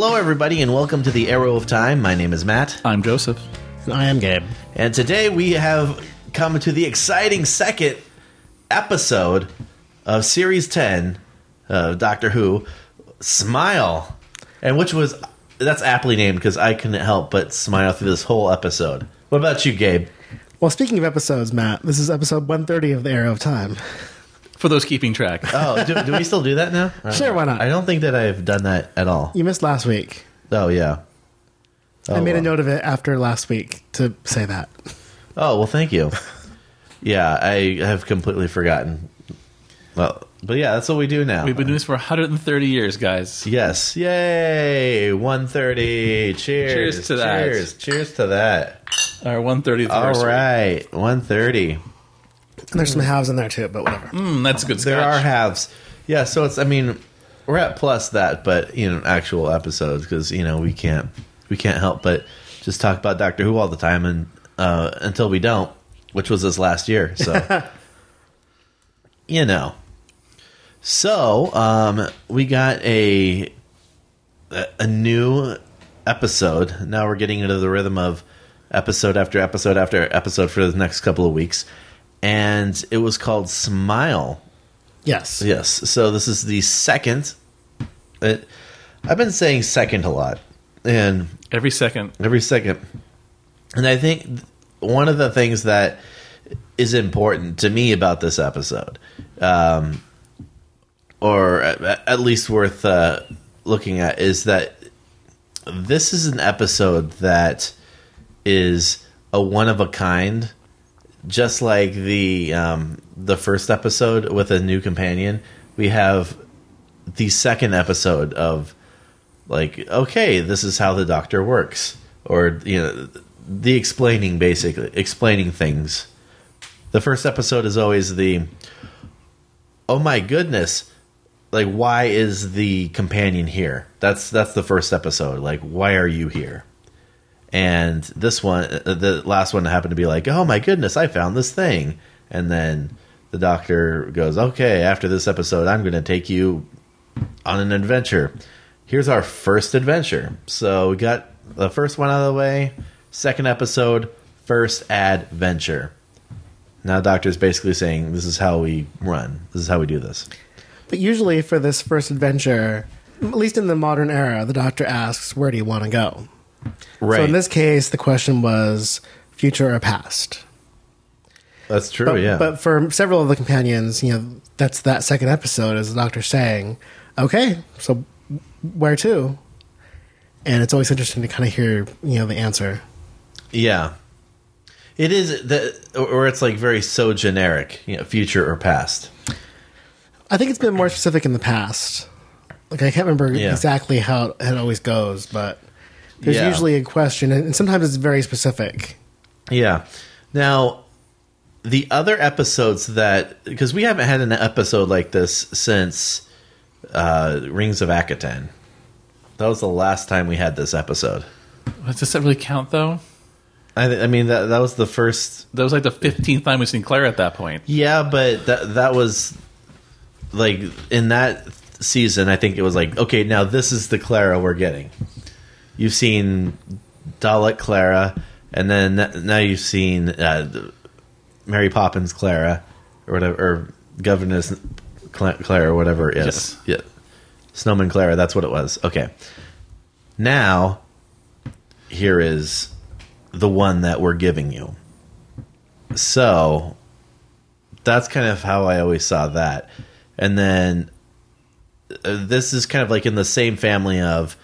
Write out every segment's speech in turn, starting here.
Hello, everybody, and welcome to the Arrow of Time. My name is Matt, I'm Joseph. I am Gabe. and today we have come to the exciting second episode of Series 10 of Doctor Who, Smile, and which was that's aptly named because I couldn't help but smile through this whole episode. What about you, Gabe? Well, speaking of episodes, Matt, this is episode 130 of The Arrow of Time. For those keeping track. Oh, do, do we still do that now? Sure, why not? I don't think that I've done that at all. You missed last week. Oh, yeah. I Oh, made a well. note of it after last week to say that. Oh well, thank you. yeah, I have completely forgotten. Well, but yeah, that's what we do now. We've been doing this for 130 years, guys. yes, yay, one thirty. Cheers, Cheers to that. Cheers, cheers to that. Our 130th All anniversary. right, one thirty. And there's some halves in there too, but whatever. Mm, that's a good There are halves. Yeah, so it's. I mean, we're at plus that, but you know, actual episodes because you know we can't we can't help but just talk about Doctor Who all the time, and uh, until we don't, which was this last year. So you know. So um, we got a a a new episode. Now we're getting into the rhythm of episode after episode after episode for the next couple of weeks, and it was called Smile. Yes. Yes. So this is the second. It, I've been saying second a lot, and Every second. every second, and I think one of the things that is important to me about this episode, um, or at, at least worth uh, looking at, is that this is an episode that is a one of a kind just like the um, the first episode with a new companion, we have the second episode of like, okay, this is how the doctor works, or you know, the explaining basically explaining things. The first episode is always the, oh my goodness, like why is the companion here? That's that's the first episode. Like, why are you here? And this one uh, the last one happened to be like oh my goodness i found this thing. And then the doctor goes okay after this episode i'm going to take you on an adventure. Here's our first adventure. So we got the first one out of the way. Second episode first adventure. Now the doctor's basically saying this is how we run. This is how we do this. But usually for this first adventure, at least in the modern era, the doctor asks, Where do you want to go? Right So in this case, the question was future or past. that's true But, yeah but for several of the companions, you know, that's that second episode is the doctor saying, "Okay, so where to?" And it's always interesting to kind of hear, you know, the answer. Yeah, it is the or it's like very so generic, you know, future or past. I think it's been more specific in the past. Like I can't remember Yeah. exactly how it always goes, but there's Yeah. usually a question, and sometimes it's very specific. Yeah. Now, the other episodes that because we haven't had an episode like this since uh, Rings of Akhaten. That was the last time we had this episode. Does that really count, though? I, th- I mean that that was the first. That was like the 15th time we've seen Clara at that point. Yeah, but that that was like in that season. I think it was like okay, now this is the Clara we're getting. You've seen Dalek Clara, and then now you've seen uh, Mary Poppins Clara, or whatever, or Governess Clara, or whatever it is. Yes. Yeah, Snowman Clara. That's what it was. Okay, now here is the one that we're giving you. So that's kind of how I always saw that. And then uh, this is kind of like in the same family of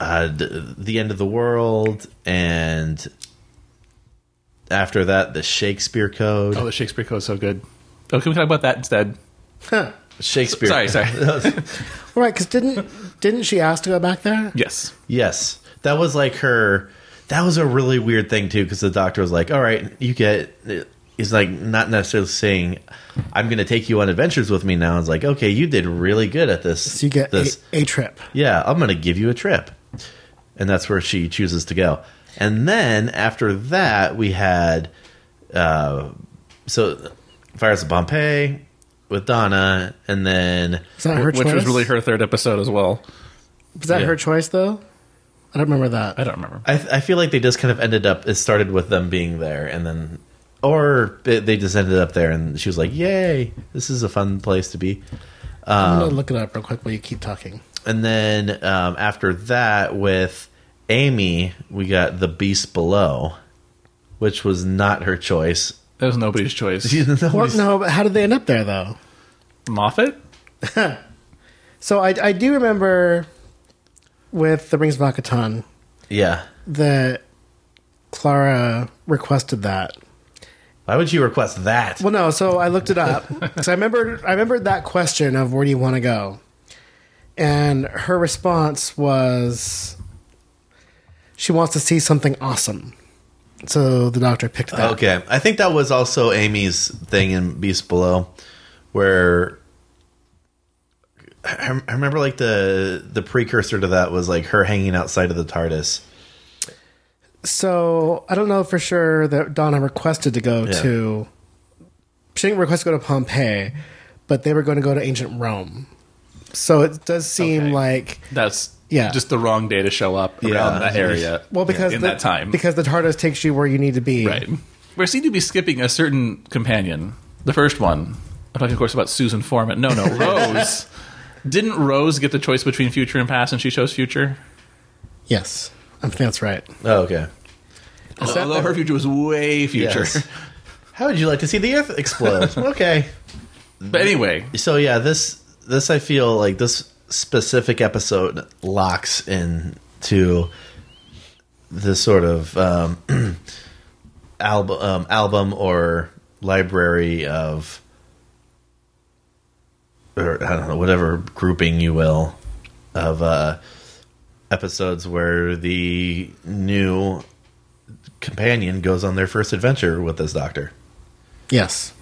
uh, d- the end of the world, and after that, the Shakespeare Code. Oh, the Shakespeare Code is so good. Oh, can we talk about that instead? Huh. Shakespeare. Sorry, sorry. Right? Because didn't didn't she ask to go back there? yes. yes, that was like her. That was a really weird thing too, because the doctor was like, "All right, you get." He's like not necessarily saying, "I'm going to take you on adventures with me now." It's like, "Okay, you did really good at this." So you get this. a, a trip. yeah, I'm going to give you a trip. And that's where she chooses to go. And then after that, we had, uh, so Fires of Pompeii with Donna, and then, Is that her Which was really her third episode as well. Was that Yeah. her choice though? I don't remember that. I don't remember. I, I feel like they just kind of ended up. It started with them being there, and then, or it, they just ended up there, and she was like, "Yay, this is a fun place to be." I'm Um, gonna look it up real quick while you keep talking. And then um, after that, with Amy, we got the Beast Below, which was not her choice. That was nobody's choice. Well, no, but how did they end up there though? Moffat? So I, I do remember with the Rings of Akhaten Yeah. that Clara requested that. Why would you request that? Well, no. So I looked it up. because I remember I remembered that question of where do you want to go, and her response was she wants to see something awesome. So the doctor picked that. Okay, I think that was also Amy's thing in Beast Below, where I I remember like the the precursor to that was like her hanging outside of the TARDIS. So I don't know for sure that Donna requested to go Yeah. to. She didn't request to go to Pompeii, but they were going to go to ancient Rome. So it does seem Okay. like That's Yeah. just the wrong day to show up Yeah. around that area. well because in the, that time. because the TARDIS takes you where you need to be. Right. We seem to be skipping a certain companion. The first one. I'm talking, of course, about Susan Foreman. No, no, Rose. Didn't Rose get the choice between future and past, and she chose future? Yes, I think that's right. Oh, okay. Is that- Although her future was way future. Yes. How would you like to see the Earth explode? okay. But anyway, So yeah, this this I feel like this specific episode locks in to this sort of um, album um, album or library of or I don't know whatever grouping you will of uh, episodes where the new companion goes on their first adventure with this doctor. Yes.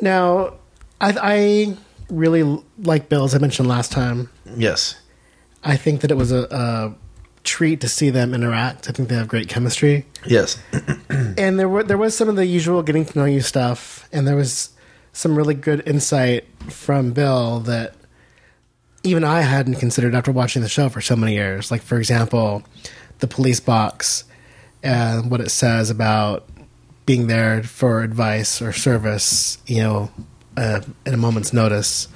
Now, I, I really like Bill, as I mentioned last time. Yes. I think that it was a, a treat to see them interact. I think they have great chemistry. Yes. and there were there was some of the usual getting to know you stuff, and there was some really good insight from Bill that even I hadn't considered after watching the show for so many years. Like for example, the police box and what it says about being there for advice or service. You know, uh, at a moment's notice.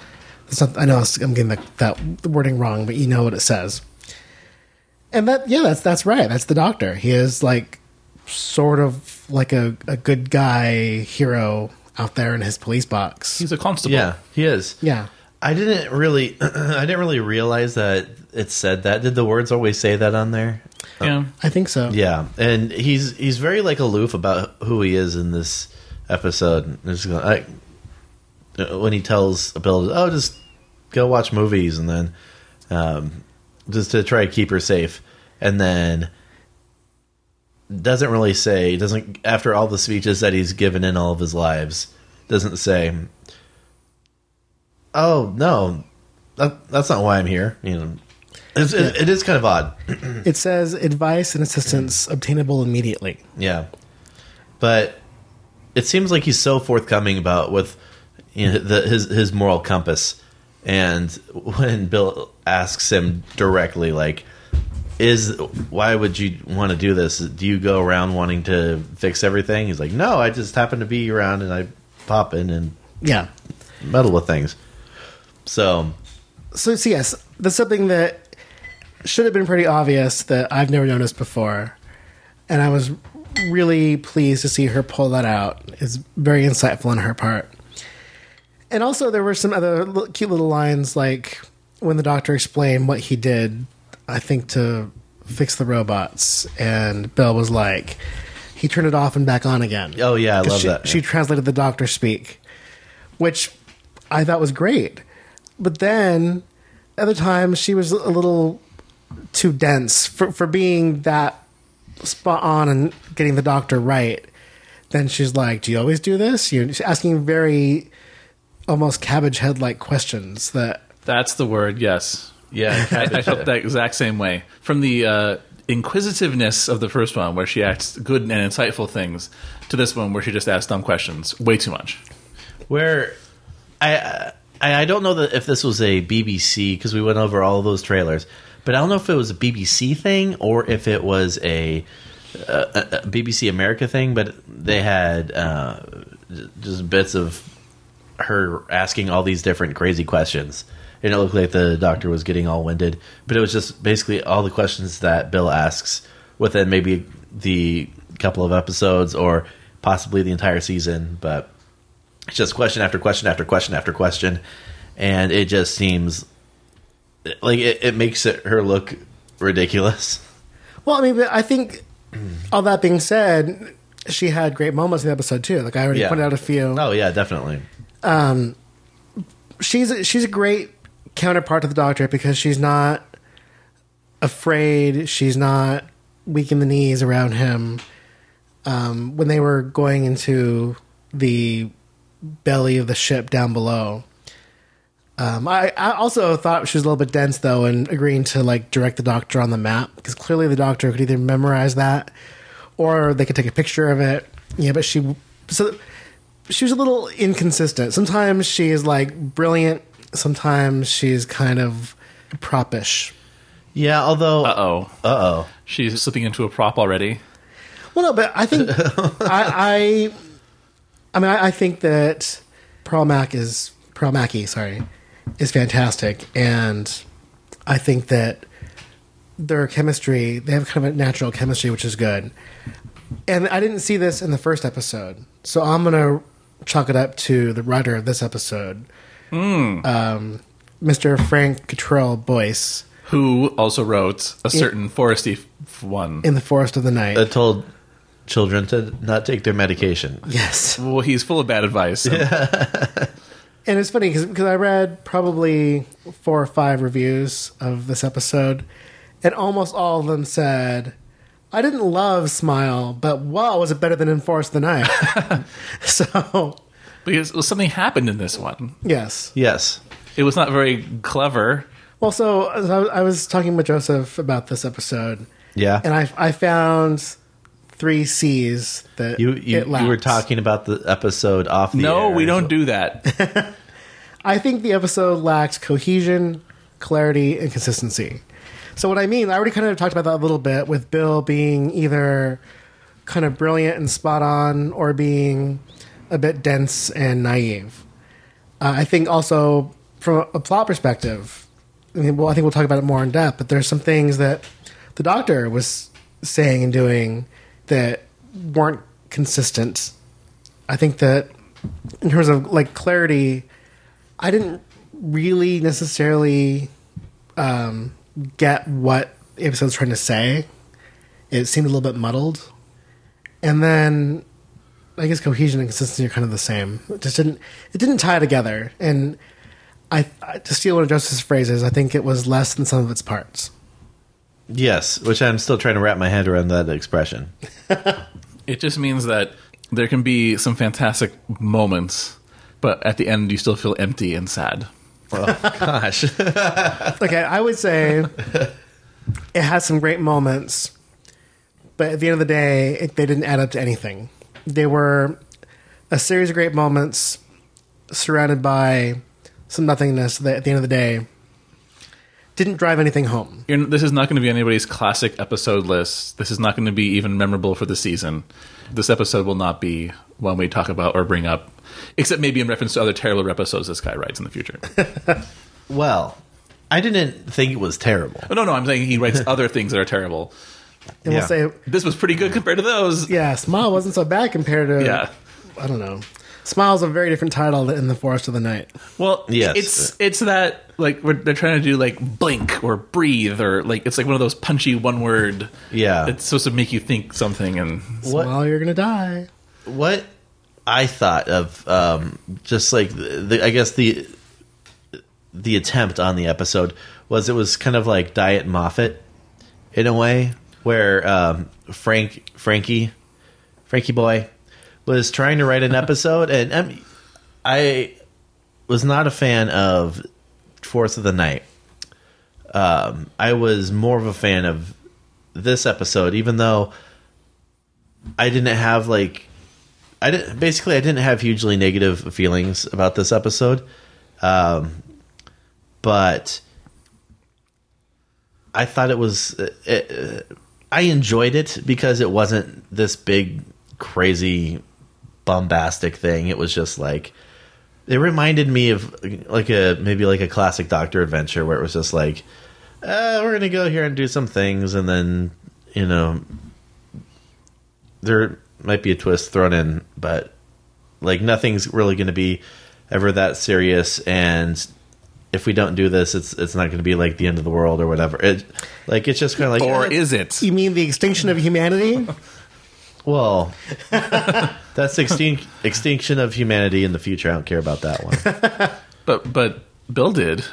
It's not, I know I'm getting the, that wording wrong, but you know what it says. And that, yeah, that's that's right. That's the doctor. He is like sort of like a, a good guy hero out there in his police box. he's a constable. Yeah, he is. Yeah. I didn't really, I didn't really realize that it said that. Did the words always say that on there? Yeah. I think so. Yeah, and he's he's very like aloof about who he is in this episode. It's gonna- I- when he tells Bill, "Oh, just go watch movies," and then um, just to try to keep her safe, and then doesn't really say doesn't after all the speeches that he's given in all of his lives doesn't say, "Oh no, that, that's not why I'm here." You know, it's, it, it is kind of odd. It says advice and assistance obtainable immediately. Yeah, but it seems like he's so forthcoming about with you know, the, his his moral compass, and when Bill asks him directly, like, "Is why would you want to do this? Do you go around wanting to fix everything?" He's like, "No, I just happen to be around and I pop in and Yeah. meddle with things." So So, yes, that's something that should have been pretty obvious that I've never noticed before. And I was really pleased to see her pull that out. It's very insightful on her part. And also, there were some other cute little lines, like when the doctor explained what he did, I think, to fix the robots. And Bill was like, he turned it off and back on again. Oh, yeah, I love she, that, She translated the doctor speak, which I thought was great. But then, other times, she was a little too dense for, for being that spot on and getting the doctor right. Then she's like, "Do you always do this?" You're she's asking very almost cabbage head like questions that That's the word, yes. yeah, I, I felt that exact same way. From the uh, inquisitiveness of the first one, where she asks good and insightful things, to this one, where she just asks dumb questions. Way too much. where I I, I don't know that if this was a BBC because we went over all of those trailers, but I don't know if it was a BBC thing or if it was a, a, a BBC America thing. But they had uh, just bits of her asking all these different crazy questions. And it looked like the doctor was getting all winded, but it was just basically all the questions that Bill asks within maybe the couple of episodes or possibly the entire season. But it's just question after question after question after question, and it just seems like it, it makes it her look ridiculous. Well, I mean, I think all that being said, she had great moments in the episode too. Like I already Yeah. pointed out a few. Oh yeah, definitely. She's she's a great counterpart to the doctor because she's not afraid. She's not weak in the knees around him. Um, when they were going into the belly of the ship down below, um, I, I also thought she was a little bit dense though, and agreeing to like direct the doctor on the map because clearly the doctor could either memorize that or they could take a picture of it. Yeah, but she so she was a little inconsistent. Sometimes she is like brilliant. Sometimes she's kind of propish. Yeah, although Uh oh, uh oh. She's slipping into a prop already. Well, no, but I think I, I, I mean, I, I think that Pearl Mac is Pearl Mackie, sorry, is fantastic, and I think that their chemistry they have kind of a natural chemistry, which is good. And I didn't see this in the first episode, so I'm gonna chalk it up to the writer of this episode, um, Mr. Frank Cottrell Boyce Who also wrote a certain foresty f- one. in the Forest of the Night. that told children to not take their medication. yes. well, he's full of bad advice. so- And it's funny because I read probably four or five reviews of this episode, and almost all of them said, "I didn't love Smile, but wow, was it better than Enforce the Night?" so, Because well, something happened in this one. yes. Yes. It was not very clever. Well, so I I was talking with Joseph about this episode, Yeah. and I I found three C's that you you, it you were talking about the episode off the No, air. we don't do that. I think the episode lacks cohesion, clarity, and consistency. So what I mean, I already kind of talked about that a little bit with Bill being either kind of brilliant and spot on or being a bit dense and naive. Uh, I think also from a plot perspective, I mean, well, I think we'll talk about it more in depth, but there's some things that the doctor was saying and doing that weren't consistent. I think that in terms of like clarity, I didn't really necessarily um, get what the episode's trying to say. It seemed a little bit muddled. And then I guess cohesion and consistency are kind of the same. It just didn't it didn't tie together. And I, I to steal one of Joseph's phrases, I think it was less than some of its parts. Yes, which I'm still trying to wrap my head around that expression. It just means that there can be some fantastic moments, but at the end you still feel empty and sad. Oh gosh. Okay, I would say it has some great moments, but at the end of the day, it, they didn't add up to anything. They were a series of great moments surrounded by some nothingness that at the end of the day didn't drive anything home. You're, this is not going to be anybody's classic episode list. This is not going to be even memorable for the season. This episode will not be one we talk about or bring up, except maybe in reference to other terrible episodes this guy writes in the future. well, I didn't think it was terrible. oh, no, no, I'm saying he writes other things that are terrible. And Yeah. we'll say, This was pretty good compared to those. yeah, Smile wasn't so bad compared to, Yeah. I don't know. Smile's a very different title than the Forest of the Night. Well, Yes. it's it's that like we're, they're trying to do like blink or breathe or like it's like one of those punchy one word. Yeah. it's supposed to make you think something and What Smile, you're going to die. what I thought of um, just like the, the I guess the the attempt on the episode was it was kind of like Diet Moffat in a way where um, Frank Frankie Frankie boy was trying to write an episode and um, I was not a fan of Forest of the Night. Um, I was more of a fan of this episode, even though I didn't have like I didn't basically I didn't have hugely negative feelings about this episode. Um but I thought it was. Uh, uh, I enjoyed it because it wasn't this big, crazy, bombastic thing. It was just like it reminded me of like a maybe like a classic Doctor adventure where it was just like, uh, we're gonna go here and do some things, and then you know there might be a twist thrown in, but like nothing's really going to be ever that serious and if we don't do this it's it's not going to be like the end of the world or whatever it like it's just kind of like or eh, is it? You mean the extinction of humanity? well that's extinct, extinction of humanity in the future i don't care about that one But but Bill did.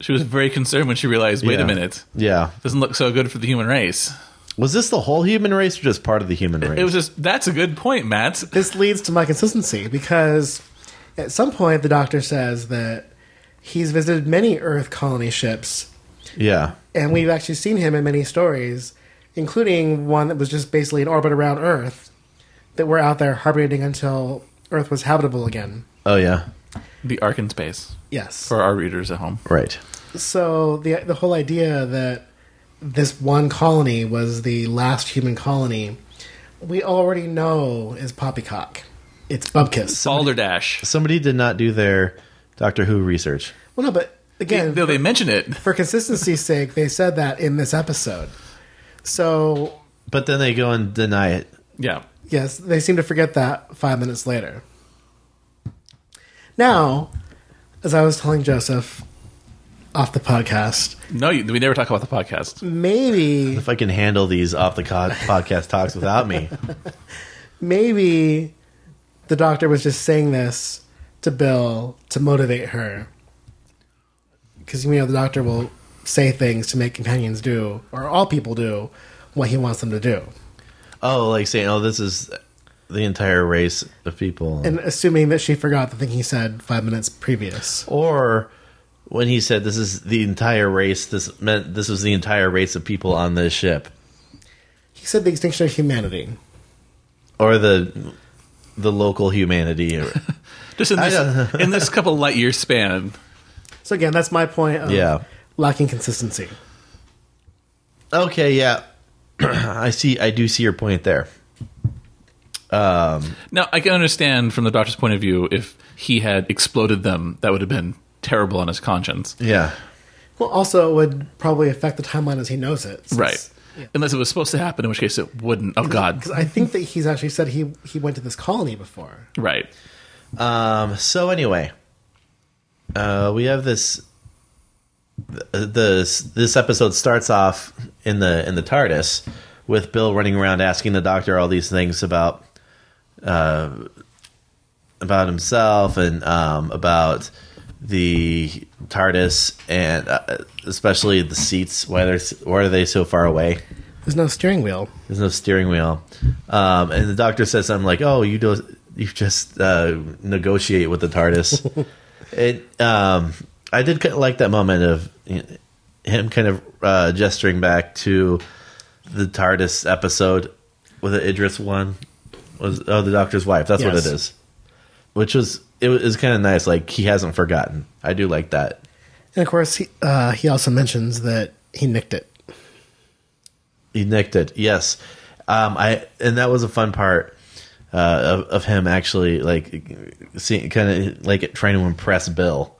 She was very concerned when she realized, wait Yeah. a minute, yeah doesn't look so good for the human race. Was this the whole human race or just part of the human race It was just that's a good point, Matt. this leads to my consistency because at some point the doctor says that he's visited many Earth colony ships, yeah and we've actually seen him in many stories, including one that was just basically in orbit around Earth, that were out there hibernating until Earth was habitable again. oh yeah The Ark in space Yes. for our readers at home. right So the the whole idea that this one colony was the last human colony, we already know is poppycock. It's bubkiss. Balderdash. somebody did not do their doctor who research Well, no, but again, Though they mention it. for consistency's sake, they said that in this episode. So but then they go and deny it Yeah. yes, they seem to forget that five minutes later. Now, as I was telling Joseph off the podcast, No, you, we never talk about the podcast. maybe if i can handle these off the co- podcast talks without me maybe the doctor was just saying this to Bill to motivate her. Because, you know, the doctor will say things to make companions do, or all people do, what he wants them to do. Oh, like saying, "Oh, this is the entire race of people," And assuming that she forgot the thing he said five minutes previous. or when he said, "This is the entire race," this meant this was the entire race of people on this ship, He said the extinction of humanity. or the the local humanity. Or, Just in this, in this couple light year span. So, again, that's my point of Yeah. lacking consistency. okay, yeah, I see. I do see your point there. Um, now, I can understand from the doctor's point of view if he had exploded them, that would have been terrible on his conscience. Yeah, Well, also, it would probably affect the timeline as he knows it. since- Right. Unless it was supposed to happen, in which case it wouldn't. Oh, God. Because I think that he's actually said he he went to this colony before. Right. Um, so anyway, uh, we have this. th- This this episode starts off in the in the TARDIS with Bill running around asking the Doctor all these things about uh, about himself and um, about the TARDIS and uh, especially the seats. Why they're why are they so far away? There's no steering wheel. There's no steering wheel. Um, and the doctor says something like, "Oh, you do you just uh, negotiate with the TARDIS." it. Um, I did kind of like that moment of you know, him kind of uh, gesturing back to the TARDIS episode with the Idris one. Was oh the doctor's wife? That's what it is. Which was it was kind of nice. Like he hasn't forgotten. I do like that. And of course, he, uh, he also mentions that he nicked it. He nicked it. Yes, um, I and that was a fun part uh, of, of him actually like seeing kind of like trying to impress Bill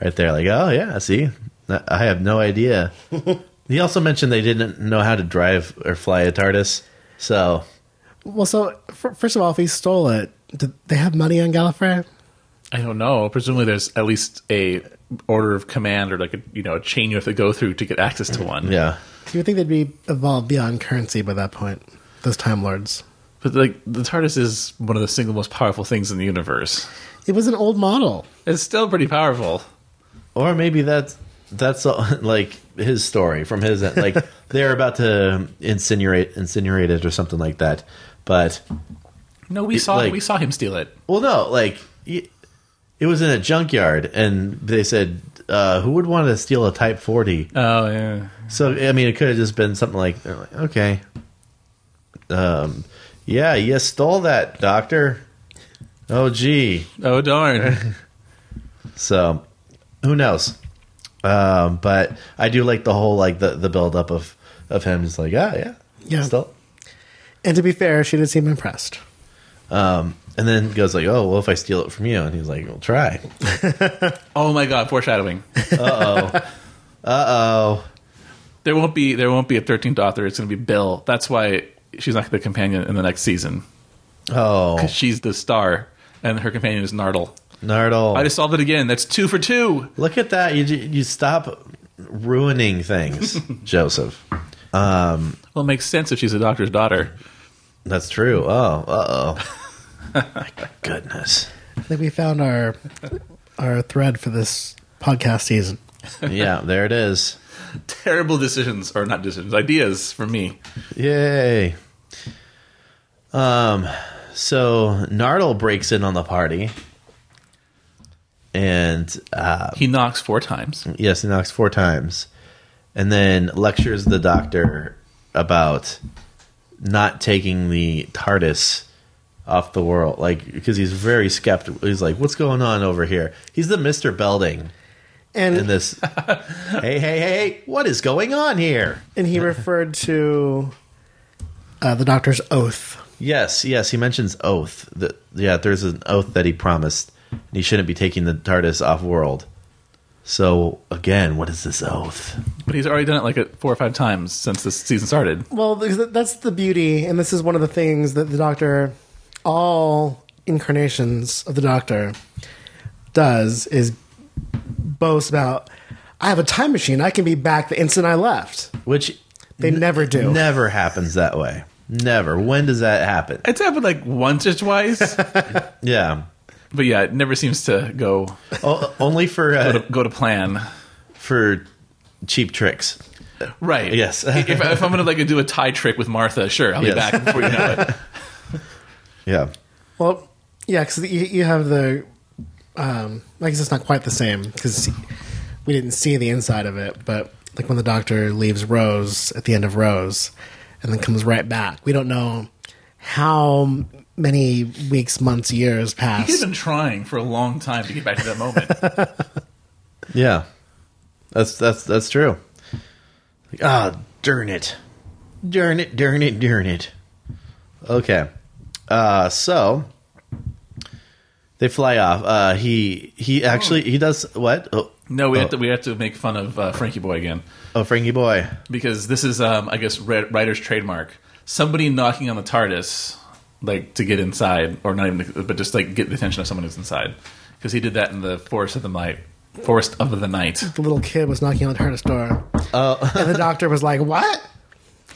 right there. Like, oh yeah, see, I have no idea. he also mentioned they didn't know how to drive or fly a TARDIS, so Well, so f- first of all, if he stole it, did they have money on Gallifrey? I don't know. Presumably, there's at least a order of command or like a you know a chain you have to go through to get access to one. yeah. You would think they'd be evolved beyond currency by that point. Those Time Lords. But like the TARDIS is one of the single most powerful things in the universe. It was an old model. It's still pretty powerful. Or maybe that's that's all, like his story from his end. Like they're about to insinuate insinuate it or something like that, but. No, we It, saw like- we saw him steal it. Well, no, like y- it was in a junkyard, and they said, uh, "Who would want to steal a Type 40? Oh yeah. So, I mean, it could have just been something like, they're like, "Okay, um, yeah, you stole that, Doctor." Oh, gee. Oh darn. So, who knows? Um, but I do like the whole like the the build up of of him just like ah yeah Yeah. still And to be fair, she didn't seem impressed. um and then goes like oh well if I steal it from you and he's like well try Oh my god, foreshadowing. uh oh uh oh. There won't be there won't be a thirteenth author. It's going to be Bill. That's why she's not the companion in the next season. oh because She's the star, and her companion is Nardole. Nardole I just solved it again. That's two for two. look at that you you stop ruining things Joseph um Well, it makes sense if she's a doctor's daughter. that's true oh uh oh my goodness I think we found our our thread for this podcast season. yeah there it is Terrible decisions, or not decisions, ideas for me. Yay. Um so Nardle breaks in on the party. And uh He knocks four times. yes, he knocks four times. And then lectures the doctor about not taking the TARDIS off the world. Like because he's very skeptical. He's like, What's going on over here? He's the Mr. Belding And in this Hey, hey, hey, hey, what is going on here? and he referred to uh, the doctor's oath. Yes, yes, he mentions oath. That yeah, there's an oath that he promised. And he shouldn't be taking the TARDIS off world. So again, what is this oath? But he's already done it like four or five times since this season started. Well, that's the beauty, and this is one of the things that the Doctor, all incarnations of the Doctor, does is boast about. I have a time machine. I can be back the instant I left. Which They never do. never happens that way. Never. When does that happen? It's happened like once or twice, Yeah. but yeah, it never seems to go O- only for go uh, to, go to plan. for cheap tricks. Right. Yes. if, if I'm going to like do a tie trick with Martha, sure, I'll Yes. be back before you know it. Yeah. Well, yeah, because you, you have the. Um, I guess it's not quite the same because we didn't see the inside of it, but like when the Doctor leaves Rose at the end of Rose, and then comes right back, we don't know how many weeks, months, years pass. He's been trying for a long time to get back to that moment. Yeah. That's that's that's true. Like, Ah, darn it. Darn it, darn it, darn it. Okay. Uh so they fly off. Uh he he actually he does what? Oh, No, we oh, have to we have to make fun of uh, Frankie Boy again oh Frankie boy. because this is, um, I guess, ri- writer's trademark. Somebody knocking on the TARDIS, like to get inside, or not even, but just like get the attention of someone who's inside, because he did that in the Forest of the Night. Forest of the Night. the little kid was knocking on the TARDIS door, oh. and the Doctor was like, "What?"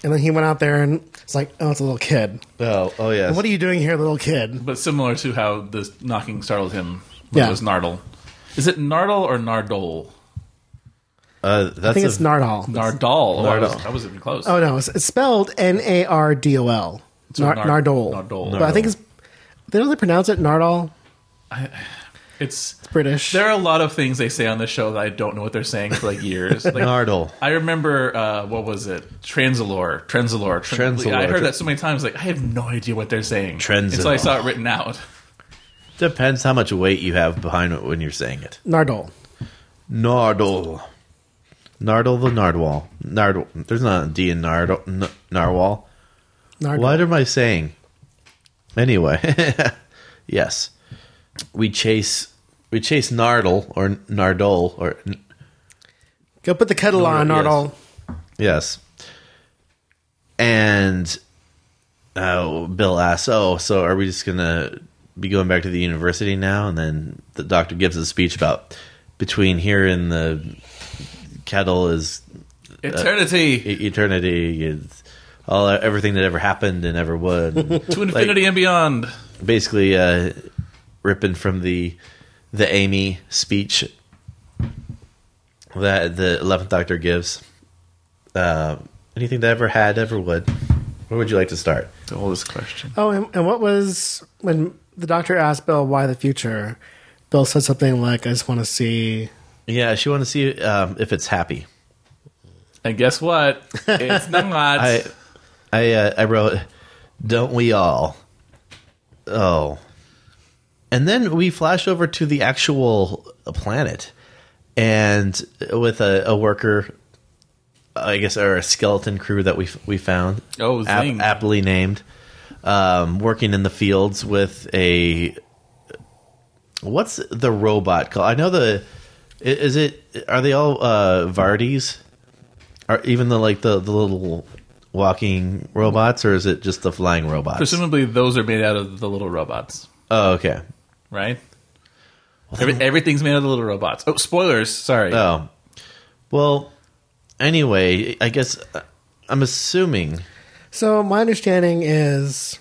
And then he went out there and it's like, "Oh, it's a little kid. Oh, oh yes. What are you doing here, little kid?" But similar to how the knocking startled him when Yeah. it was Nardole. Is it Nardole or Nardole? uh that's I think a- it's Nardal. Nardole. Oh, I, was, Nardole. I was even close. Oh no, it's, it's spelled N A R D O L. So Nar- Nard- Nardole. Nardole. But I think it's they don't they pronounce it Nardal. It's It's British. there are a lot of things they say on the show that I don't know what they're saying for like years. Like, Nardole. I remember uh, what was it? Trenzalore, Trenzalore, Tran- Trenzalore. I heard that so many times. Like I have no idea what they're saying Trenzalore. until I saw it written out. Depends how much weight you have behind it when you're saying it. Nardole. Nardole. Nardole the Nardwall. Nardole. There's not a D in Nardole. N- Narwhal. Nardole. What am I saying? Anyway, yes, we chase we chase Nardle or Nardole or Go put the kettle on, yes. Nardole. yes, and oh, Bill asks, "Oh, so are we just gonna be going back to the university now?" And then the doctor gives a speech about between here and the kettle is Eternity e- eternity is all everything that ever happened and ever would. to infinity and beyond. basically uh, ripping from the the Amy speech that the Eleventh Doctor gives. Uh, anything that ever had, ever would. Where would you like to start? The oldest question. Oh, and, and what was when the doctor asked Bill why the future? Bill said something like, "I just want to see." Yeah, she want to see um, if it's happy. And guess what? It's not. I I uh, I wrote, "Don't we all?" Oh, and then we flash over to the actual planet, and with a, a worker, I guess, or a skeleton crew that we we found. Oh, ap- aptly named, um, working in the fields with a. What's the robot called? I know the. Is it? Are they all uh, Vardis? Are even the like the the little walking robots, or is it just the flying robots? Presumably, those are made out of the little robots, oh, okay. Right? Every, everything's made out of the little robots. Oh, spoilers! Sorry. Oh, well. Anyway, I guess uh, I'm assuming. So my understanding is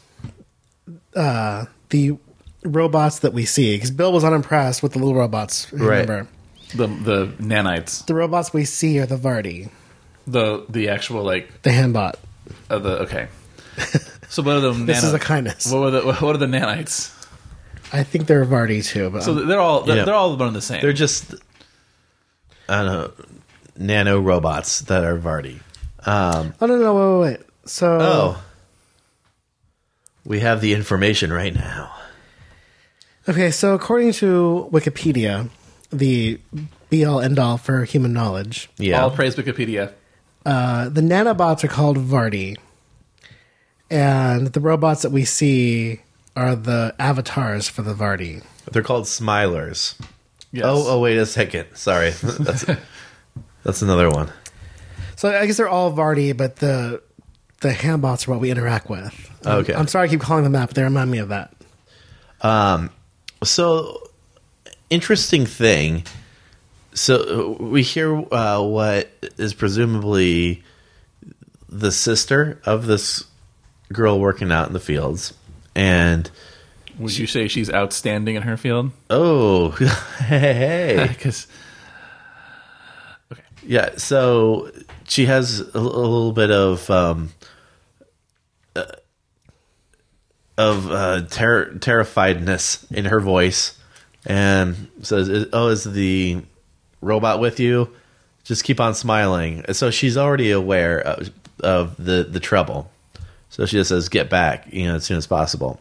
uh, the robots that we see, because Bill was unimpressed with the little robots. Right. Remember, the the nanites, the robots we see are the Vardy, the the actual like the handbot. uh, the okay. So what are the This nano- is a kindness. What are the what are the nanites? I think they're Vardy too, but So they're all they're, Yeah. they're all one and the same. They're just, I don't know, nano robots that are Vardy. Um, oh no no wait wait wait. So oh, we have the information right now. okay, so according to Wikipedia, the be all end all for human knowledge, Yeah, all praise Wikipedia. uh, the nanobots are called Vardy, and the robots that we see are the avatars for the Vardy. they're called Smilers. Yes. Oh, oh, wait a second. Sorry, that's that's another one. So I guess they're all Vardy, but the the handbots are what we interact with. Okay. I'm sorry I keep calling them that, but they remind me of that. Um, So, interesting thing. So we hear uh, what is presumably the sister of this girl working out in the fields, and Would you say she's outstanding in her field? oh, hey, Because okay, yeah. So she has a, a little bit of um, uh, of uh, ter- terrifiedness in her voice, and says, "Oh, is the robot with you? Just keep on smiling." So she's already aware of, of the the trouble. So she just says, "Get back, you know, as soon as possible,"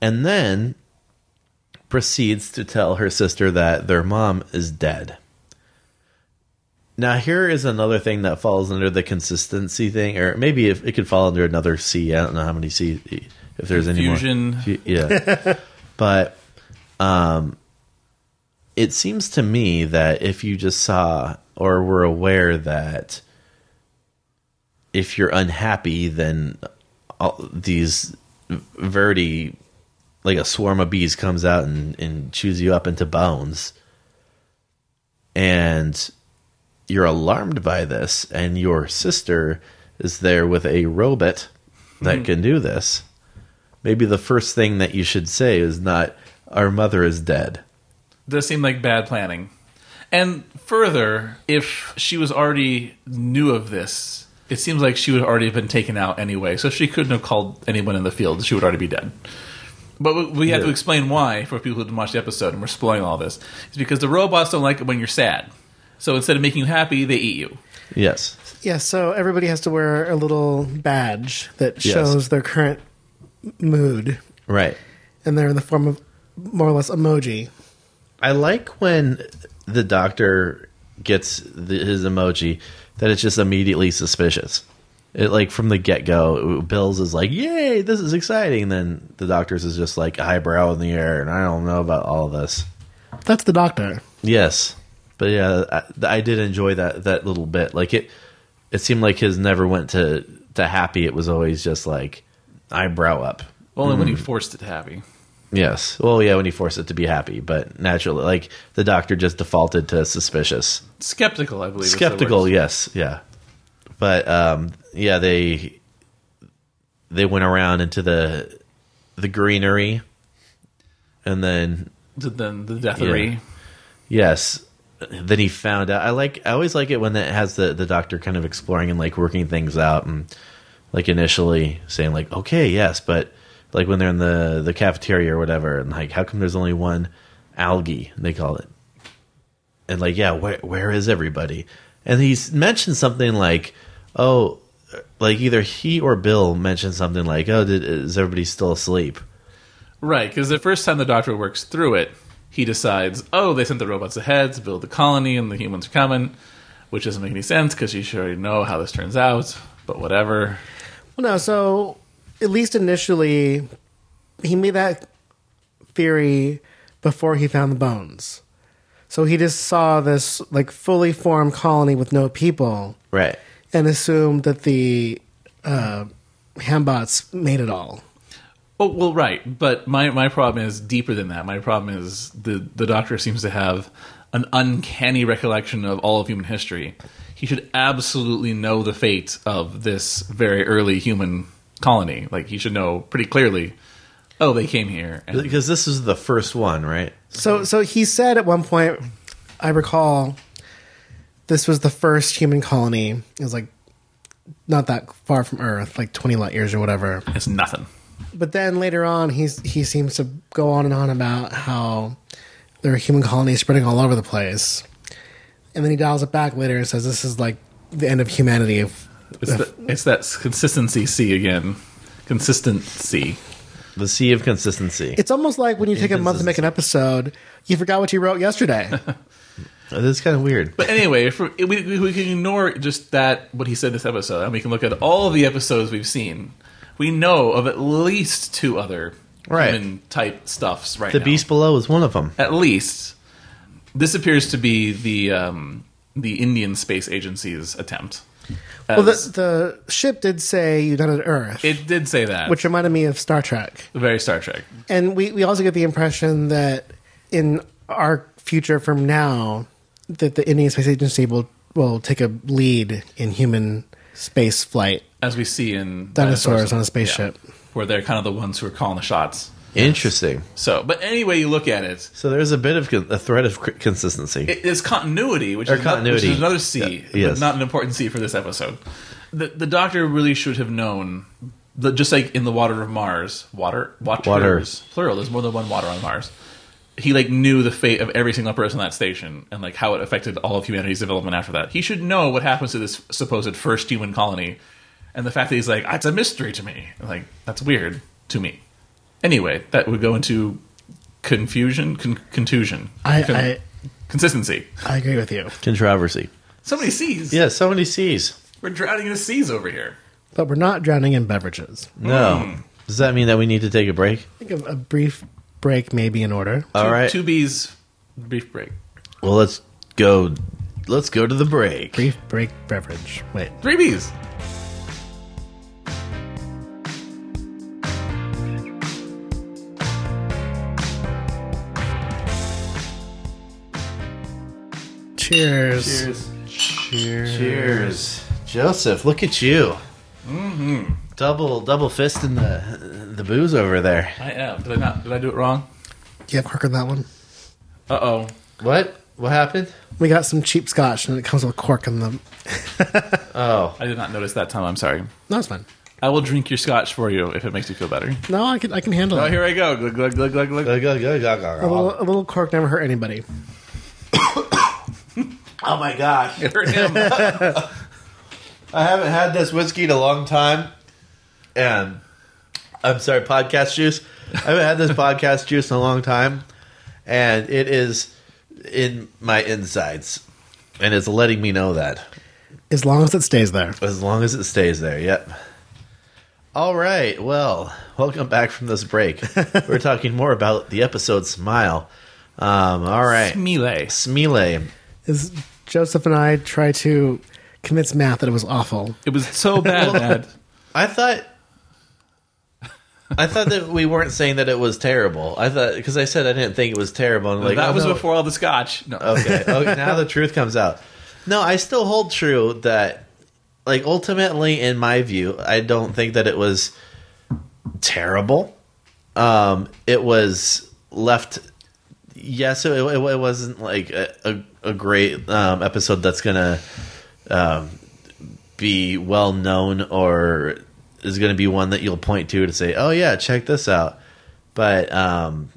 and then proceeds to tell her sister that their mom is dead. Now here is another thing that falls under the consistency thing, or maybe if it could fall under another C. I don't know how many C. If there's Confusion. any more, yeah. but um, it seems to me that if you just saw or were aware that if you're unhappy, then all these Verdi, like a swarm of bees, comes out and, and chews you up into bones, and you're alarmed by this, and your sister is there with a robot that mm-hmm. can do this. Maybe the first thing that you should say is not "Our mother is dead." does seem like bad planning. And further, if she was already knew of this, it seems like she would already have been taken out anyway. So she couldn't have called anyone in the field. She would already be dead. But we- we have Yeah. to explain why for people who didn't watch the episode, and we're spoiling all this. It's because the robots don't like it when you're sad. So instead of making you happy, they eat you. Yes. Yeah, so everybody has to wear a little badge that Yes. shows their current mood, Right. and they're in the form of more or less emoji. I like when the doctor gets the, his emoji that it's just immediately suspicious. It like from the get go, Bill's is like, "Yay, this is exciting." Then the doctor's is just like eyebrow in the air, and I don't know about all of this. That's the doctor. Yes, but yeah, I, I did enjoy that that little bit. Like it, it seemed like his never went to to happy. It was always just like eyebrow up. Only when he mm. forced it happy. Yes. Well, yeah, when you force it to be happy, but naturally, like the doctor just defaulted to suspicious. Skeptical, I believe. skeptical yes yeah but um yeah they they went around into the the greenery and then then the, the deathery. yes then he found out i like i always like it when it has the the doctor kind of exploring and like working things out and like initially saying like okay yes but like when they're in the the cafeteria or whatever and like how come there's only one algae they call it and like yeah where where is everybody and he's mentioned something like oh like either he or bill mentioned something like oh did, is everybody still asleep Right, because the first time the doctor works through it, he decides, oh, they sent the robots ahead to build the colony, and the humans are coming, which doesn't make any sense because you should already know how this turns out. But whatever. Well, no. So at least initially, he made that theory before he found the bones. So he just saw this like fully formed colony with no people Right. and assumed that the uh, Hambots made it all. Oh well, right. But my my problem is deeper than that. My problem is the the Doctor seems to have an uncanny recollection of all of human history. He should absolutely know the fate of this very early human colony. Like he should know pretty clearly. Oh, they came here. And Because this is the first one, right? So, so he said at one point, I recall, this was the first human colony. It was like not that far from Earth, like twenty light years or whatever. it's nothing. But then later on, he's he seems to go on and on about how there are human colonies spreading all over the place, and then he dials it back later and says this is like the end of humanity. If It's, the, it's that consistency C again. Consistency. The sea of consistency. it's almost like when you take a month to make an episode, you forgot what you wrote yesterday. That's kind of weird. But anyway, if we, we, we can ignore just that what he said this episode, and we can look at all the episodes we've seen. We know of at least two other Right. human type stuffs right The now. beast below is one of them. At least this appears to be the um, the Indian Space Agency's attempt. Well, the, the ship did say United Earth, it did say that, which reminded me of Star Trek. very Star Trek. And we, we also get the impression that in our future from now, that the Indian Space Agency will, will take a lead in human space flight. as we see in Dinosaurs on a spaceship. yeah, where they're kind of the ones who are calling the shots. Interesting. So, but anyway, you look at it, So there's a bit of con- a thread of c- consistency. it is continuity, which Or is, continuity. which is another C, Yeah, yes. but not an important C for this episode. The, the Doctor really should have known, that just like in the water of Mars, water, waters, Water. plural. There's more than one water on Mars. He like knew the fate of every single person on that station and like how it affected all of humanity's development after that. He should know what happens to this supposed first human colony, and the fact that he's like, "Ah, it's a mystery to me. Like that's weird to me. Anyway, that would go into confusion, con- contusion, I, Con- I, consistency. I agree with you. Controversy. So many C's. Yeah, so many C's. We're drowning in the C's over here. But we're not drowning in beverages. No. Hmm. Does that mean that we need to take a break? I think a, a brief break may be in order. All two, right. Two B's, brief break. Well, let's go. Let's go to the break. Brief break beverage. Wait. Three B's. Cheers. Cheers. Cheers. Joseph, look at you. Mm-hmm. Double double fist in the the booze over there. I am. Did I not? Did I do it wrong? Do you have cork on that one? Uh oh. What? What happened? We got some cheap scotch and it comes with cork in them. Oh, I did not notice that time. I'm sorry. No, it's fine. I will drink your scotch for you if it makes you feel better. No, I can I can handle Oh, it. here I go. Glug, glug, glug, glug, glug. Go, go, go, go, go, A go. little, a little cork never hurt anybody. Oh my gosh! It hurt him. I haven't had this whiskey in a long time, and I'm sorry, podcast juice. I haven't had this podcast juice in a long time, and it is in my insides, and it's letting me know that. As long as it stays there. As long as it stays there, yep. All right, well, welcome back from this break. We're talking more about the episode Smile. Um, all right, Melee. Smile. As Joseph and I try to convince Matt that it was awful. It was so bad, Dad. I thought. I thought that we weren't saying that it was terrible. I thought because I said I didn't think it was terrible. And like that oh, was no. before all the scotch. No. Okay, okay. Now the truth comes out. No, I still hold true that, like, ultimately, in my view, I don't think that it was terrible. Um, it was left. Yes, it, it, it wasn't like a, a, a great um, episode that's gonna um, be well known or is gonna be one that you'll point to to say, "Oh yeah, check this out." But um,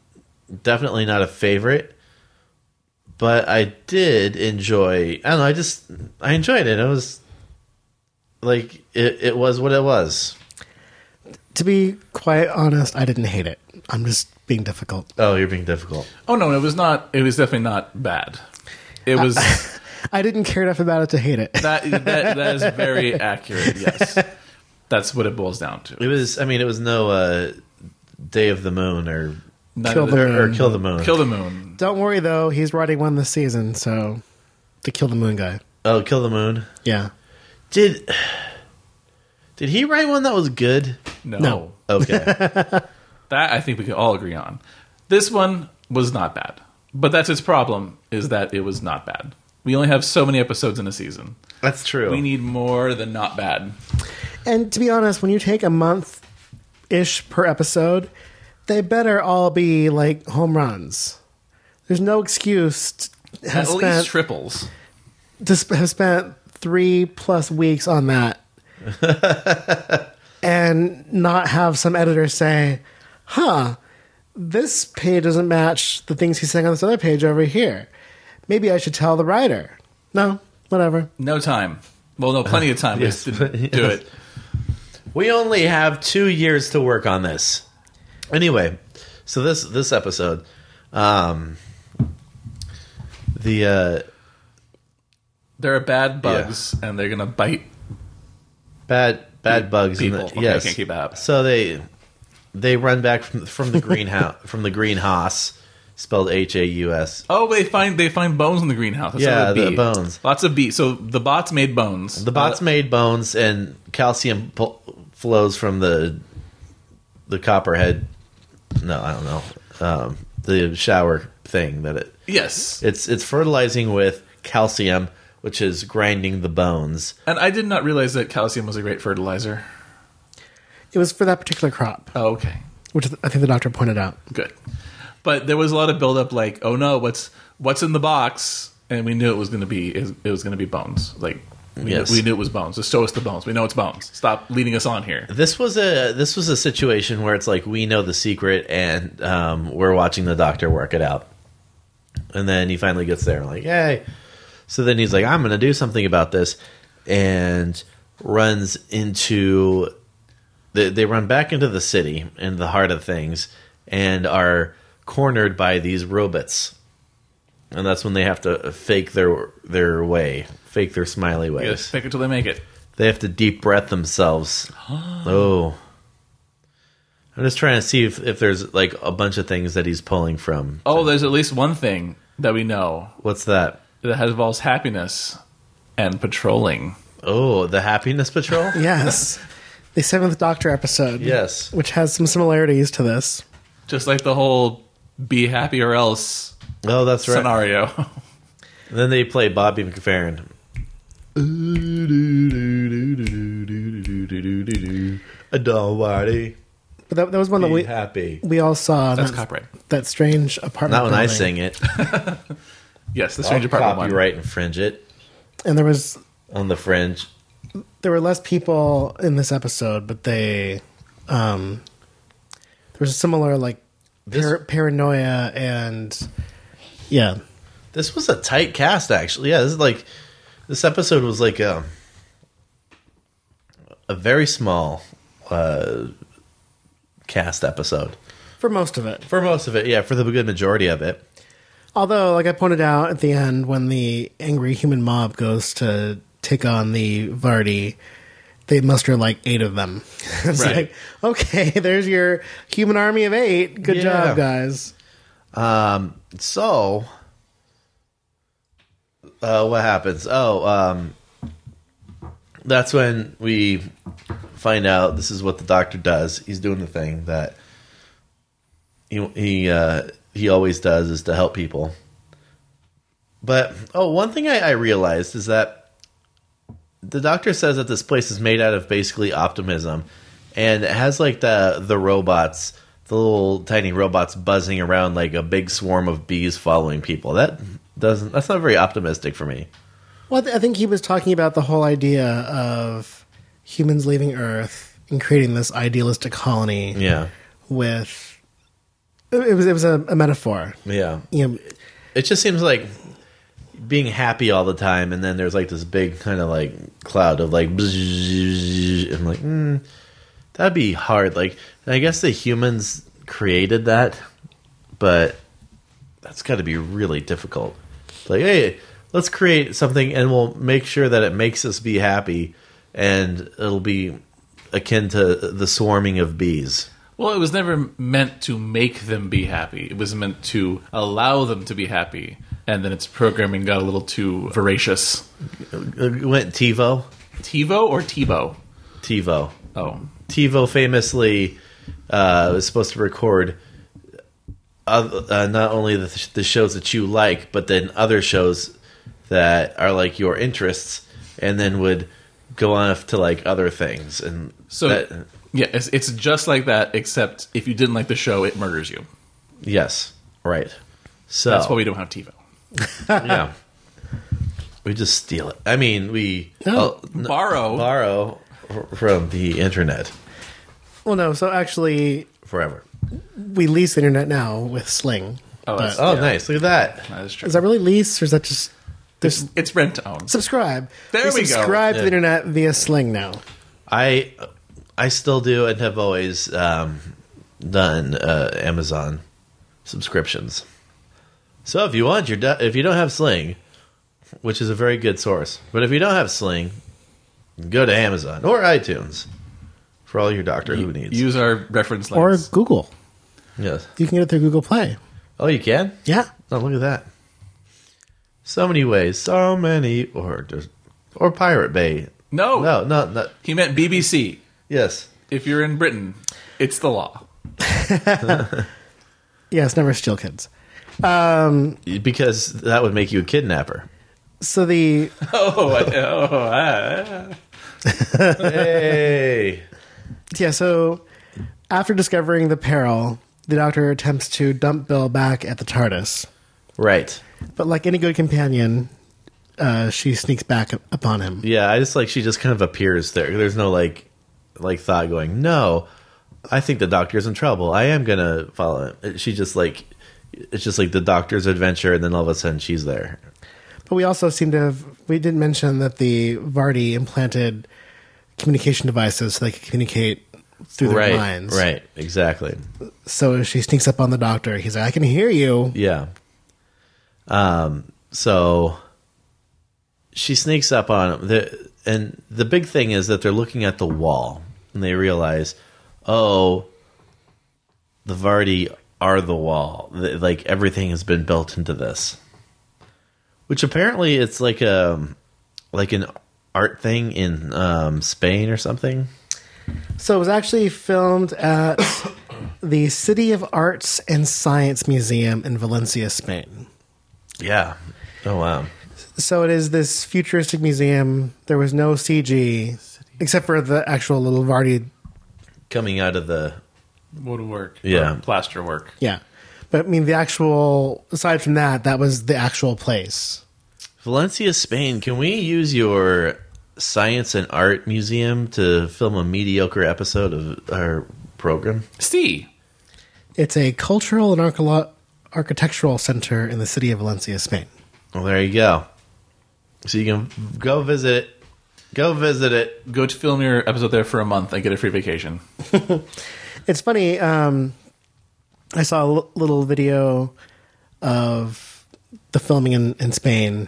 definitely not a favorite but I did enjoy. I don't know. I just I enjoyed it. It was like it. It was what it was. To be quite honest, I didn't hate it. I'm just being difficult. Oh, you're being difficult. Oh no, it was not. It was definitely not bad. It was I didn't care enough about it to hate it. that, that. That is very accurate. Yes, that's what it boils down to. It was. I mean, it was no uh, Day of the Moon or None Kill of the the- Moon. or Kill the Moon. Kill the moon. Don't worry though, he's writing one this season, so the Kill the Moon guy. oh, Kill the Moon. Yeah. Did did he write one that was good? No. No. Okay. That I think we can all agree on. This one was not bad, but that's its problem is that it was not bad. We only have so many episodes in a season. That's true. We need more than not bad. And to be honest, when you take a month ish per episode, they better all be like home runs. There's no excuse to have At spent, least triples. to sp- have spent three plus weeks on that and not have some editor say, huh, this page doesn't match the things he's saying on this other page over here. Maybe I should tell the writer. No, whatever. No time. Well, no, plenty of time. We Yes. just didn't do it. We only have two years to work on this. Anyway, so this this episode, um, the uh, There are bad bugs, and they're gonna bite. bad bad bugs. in people. the, Okay, I yes. can't keep it up. So they they run back from from the greenhouse from the greenhouse, spelled H A U S. Oh, they find they find bones in the greenhouse. That's Yeah, the bones. Lots of beat. So the bots made bones. The bots Uh, made bones, and calcium pu- flows from the the copperhead. No, I don't know. Um, the shower thing that it yes, it's it's fertilizing with calcium, which is grinding the bones. and I did not realize that calcium was a great fertilizer. It was for that particular crop, Oh, okay. which I think the doctor pointed out. Good. But there was a lot of buildup, like, oh no, what's what's in the box? And we knew it was going to be it was going to be bones. Like, we, Yes. knew, we knew it was bones. Just show us the bones. We know it's bones. Stop leading us on here. This was a this was a situation where it's like we know the secret, and um, we're watching the doctor work it out. And then he finally gets there, like, yay! So then he's like, I'm going to do something about this, and runs into. They, they run back into the city, in the heart of things, and are cornered by these robots. And that's when they have to fake their their way, fake their smiley ways. Yes, fake it till they make it. They have to deep breath themselves. oh. I'm just trying to see if, if there's like a bunch of things that he's pulling from. Oh, there's at least one thing that we know What's that? that involves happiness and patrolling. Oh, the Happiness Patrol? Yes. the seventh Doctor episode. yes. Which has some similarities to this. Just like the whole "be happy or else" Oh, that's right. scenario. And then they play Bobby McFerrin. A don't worry. But that, that was one that Be we happy. we all saw. That's that, copyright. that strange apartment. Not when I building. sing it. Yes, the I'll Strange Apartment one. copyright infringe it And there was on the fringe. There were less people in this episode, but they um there was a similar like par- paranoia and yeah. This was a tight cast, actually. Yeah, this is like this episode was like a a very small uh, cast episode For most of it. for most of it. Yeah, for the good majority of it. Although, like I pointed out at the end, when the angry human mob goes to take on the Vardy, they muster like eight of them. it's Right. like, okay, there's your human army of eight. Good Yeah. job, guys. Um, so uh, what happens? Oh, um, that's when we find out this is what the doctor does. He's doing the thing that he he uh, he always does is to help people. But oh, one thing I, I realized is that the doctor says that this place is made out of basically optimism, and it has like the the robots, the little tiny robots buzzing around like a big swarm of bees following people. That doesn't. That's not very optimistic for me. Well, I think he was talking about the whole idea of humans leaving Earth and creating this idealistic colony Yeah, with. It was it was a, a metaphor. yeah. You know, It just seems like being happy all the time, and then there's like this big kind of like cloud of like, and like, mm, that'd be hard. Like, I guess the humans created that, but that's got to be really difficult. Like, hey, let's create something and we'll make sure that it makes us be happy and it'll be akin to the swarming of bees. Well, it was never meant to make them be happy. It was meant to allow them to be happy. And then its programming got a little too voracious. It went TiVo. TiVo or TiVo? TiVo. Oh, TiVo famously uh, was supposed to record oth- uh, not only the, the shows that you like, but then other shows that are like your interests, and then would go on to like other things. And so that- yeah, it's, it's just like that. Except if you didn't like the show, it murders you. yes, right. So That's why we don't have TiVo. yeah, we just steal it. I mean, we No. oh, n- Borrow. borrow from the internet Well, no. So actually, forever. we lease the internet now with Sling. Oh, that's- Oh, Yeah. nice! Look at that. That is true. Is that really lease, or is that just there's It's rent to own. subscribe? There we go. subscribe to the Yeah. internet via Sling now. I I still do and have always um, done uh, Amazon subscriptions. So if you want your do- if you don't have Sling, which is a very good source, but if you don't have Sling, go to Amazon or iTunes for all your Doctor Who needs. Use our reference Or links. Google. yes. You can get it through Google Play. Oh, you can. Yeah. Oh, look at that. So many ways, so many, or just or Pirate Bay. no, No, no, no. he meant BBC. Yes. If you're in Britain, it's the law. Yes, never steal kids. Um, Because that would make you a kidnapper. so the Oh, I- oh, ah. hey. yeah, so after discovering the peril, the Doctor attempts to dump Bill back at the TARDIS. Right. But like any good companion, uh, she sneaks back upon him. Yeah, I just like she just kind of appears there. There's no like like thought going, "No, I think the doctor's in trouble. I am going to follow him." She just like it's just like the doctor's adventure and then all of a sudden she's there. But we also seem to have we didn't mention that the Vardy implanted communication devices so they could communicate through their right. minds. Right. Exactly. So she sneaks up on the Doctor. He's like, "I can hear you." Yeah. Um so she sneaks up on him. The, and the big thing is that they're looking at the wall and they realize, "Oh, the Vardy are the wall. Like everything has been built into this." Which apparently it's like a like an art thing in um, Spain or something. So it was actually filmed at the City of Arts and Science Museum in Valencia, Spain. Yeah. Oh wow. So it is this futuristic museum. There was no CG except for the actual little Vardy. Coming out of the woodwork, Yeah. plaster work. Yeah. But I mean, the actual, aside from that, that was the actual place. Valencia, Spain. Can we use your science and art museum to film a mediocre episode of our program? See, It's a cultural and archeolo- architectural center in the city of Valencia, Spain. Well, there you go. So you can go visit. Go visit it. go to film your episode there for a month and get a free vacation. It's funny. Um, I saw a l- little video of the filming in, in Spain,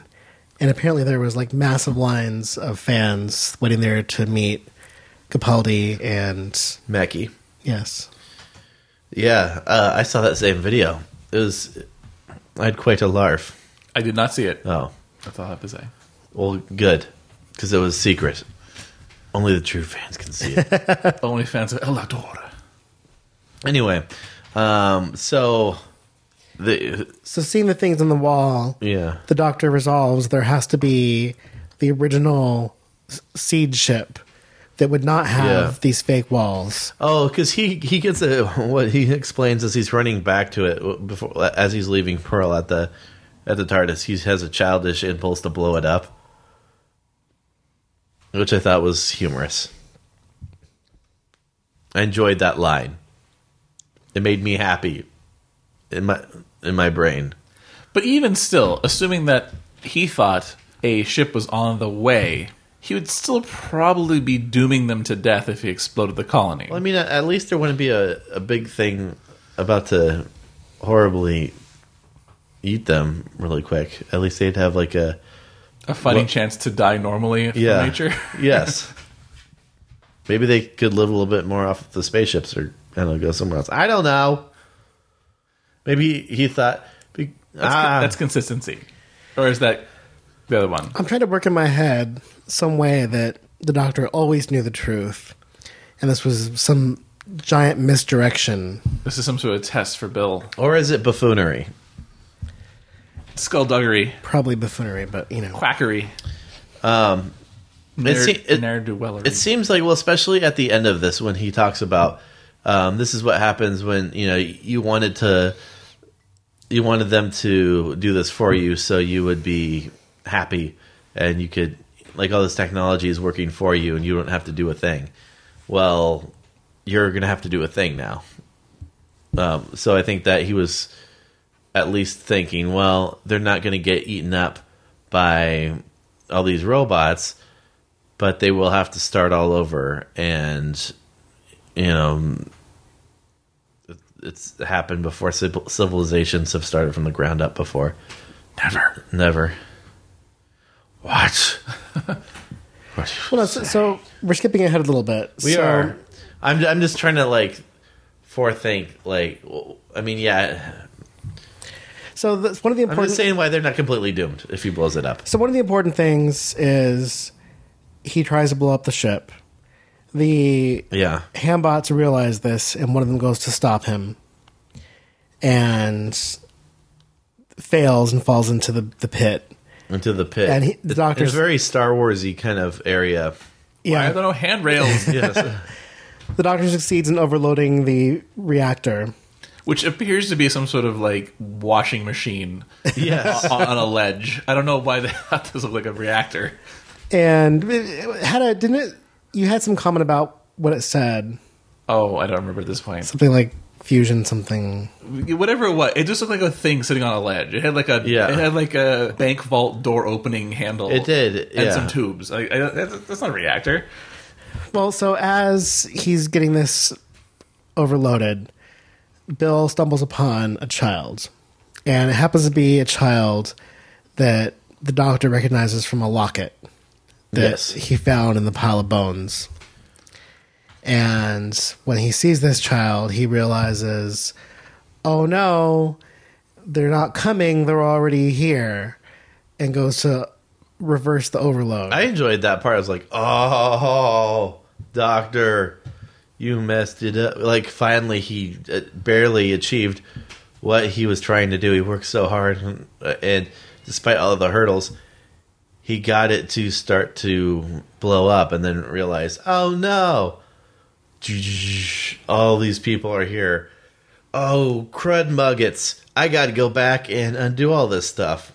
and apparently there was like massive lines of fans waiting there to meet Capaldi and Mackie. yes, Yeah, uh, I saw that same video. It was. I had quite a larf. I did not see it. Oh, That's all I have to say. well, good. Because it was secret. Only the true fans can see it. Only fans of El Adora. Anyway, um, so. The, so seeing the things on the wall, yeah. the Doctor resolves there has to be the original s- seed ship that would not have Yeah. these fake walls. Oh, because he he gets a what he explains as he's running back to it before as he's leaving Pearl at the at the TARDIS. He has a childish impulse to blow it up, which I thought was humorous. I enjoyed that line. It made me happy in my in my brain. But even still, assuming that he thought a ship was on the way, he would still probably be dooming them to death if he exploded the colony. Well, I mean, at least there wouldn't be a, a big thing about to horribly eat them really quick, at least they'd have like a A fighting What- chance to die normally from yeah nature. yes. Maybe they could live a little bit more off the spaceships, or I don't know, go somewhere else. I don't know. Maybe he thought. be- That's, ah, that's consistency. Or is that the other one? I'm trying to work in my head some way that the doctor always knew the truth, and this was some giant misdirection. This is some sort of test for Bill. or is it buffoonery? Skullduggery, Probably buffoonery, but you know. quackery, Um, ne'er, se- it- ne'er-do-wellery. It seems like, well, especially at the end of this, when he talks about um, this is what happens when you know you wanted to, you wanted them to do this for you, so you would be happy and you could like all this technology is working for you, and you don't have to do a thing. Well, you're gonna have to do a thing now. Um, so I think that he was at least thinking, well, they're not going to get eaten up by all these robots but they will have to start all over and you know it's happened before civilizations have started from the ground up before Never. never what What? Well, no, so, so we're skipping ahead a little bit. we So- are I'm, I'm just trying to like forethink like I mean yeah So that's one of the i'm important. just saying why they're not completely doomed if he blows it up So one of the important things is he tries to blow up the ship. The yeah Hambots realize this, and one of them goes to stop him, and fails and falls into the, the pit. into the pit And he- the It's- doctor's- it's very star warsy kind of area Why Yeah, are there no handrails? yes the doctor succeeds in overloading the reactor. Which appears to be some sort of like washing machine yes on, on a ledge. I don't know why they have to look like a reactor. And it- it had a didn't it? You had some comment about what it said, Oh, I don't remember at this point. something like fusion, something. Whatever it was, it just looked like a thing sitting on a ledge. It had like a Yeah. it had like a bank vault door opening handle. It did, and yeah. some tubes. Like, I, that's, that's not a reactor. Well, so as he's getting this overloaded, Bill stumbles upon a child, and it happens to be a child that the doctor recognizes from a locket that Yes. he found in the pile of bones. And when he sees this child, he realizes, oh no, they're not coming, they're already here, and goes to reverse the overload. I enjoyed that part. I was like, "Oh, doctor, you messed it up!" Like finally, he uh, barely achieved what he was trying to do. He worked so hard, and, uh, and despite all of the hurdles, he got it to start to blow up, and then realized, "Oh no, all these people are here." Oh, crud muggets! I got to go back and undo all this stuff.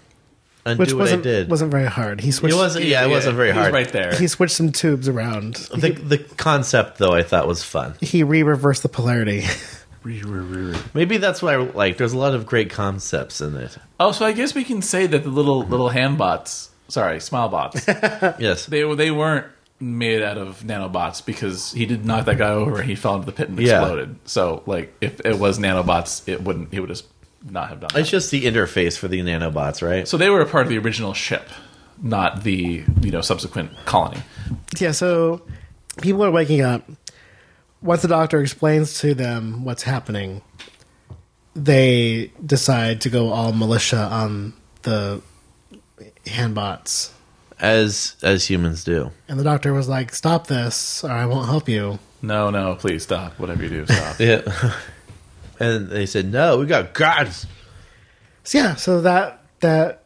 Undo which what I wasn't did. wasn't very hard. He switched. It wasn't. Yeah, it wasn't very He was hard. right there. He switched some tubes around. The the concept though I thought was fun. He re-reversed the polarity. Maybe that's why I like. There's a lot of great concepts in it. Oh, so I guess we can say that the little little hand bots, sorry, smile bots, Yes. they were they weren't made out of nanobots because he did knock that guy over and he fell into the pit and Yeah. exploded. So like if it was nanobots, it wouldn't he would just not have done that. It's just the interface for the nanobots, right? So they were a part of the original ship, not the you know subsequent colony. yeah, so people are waking up. Once the doctor explains to them what's happening, they decide to go all militia on the handbots. As as humans do. And the doctor was like, "Stop this, or I won't help you." No, no, please stop. Whatever you do, stop. Yeah. and they said, "No, we got gods." So yeah, so that that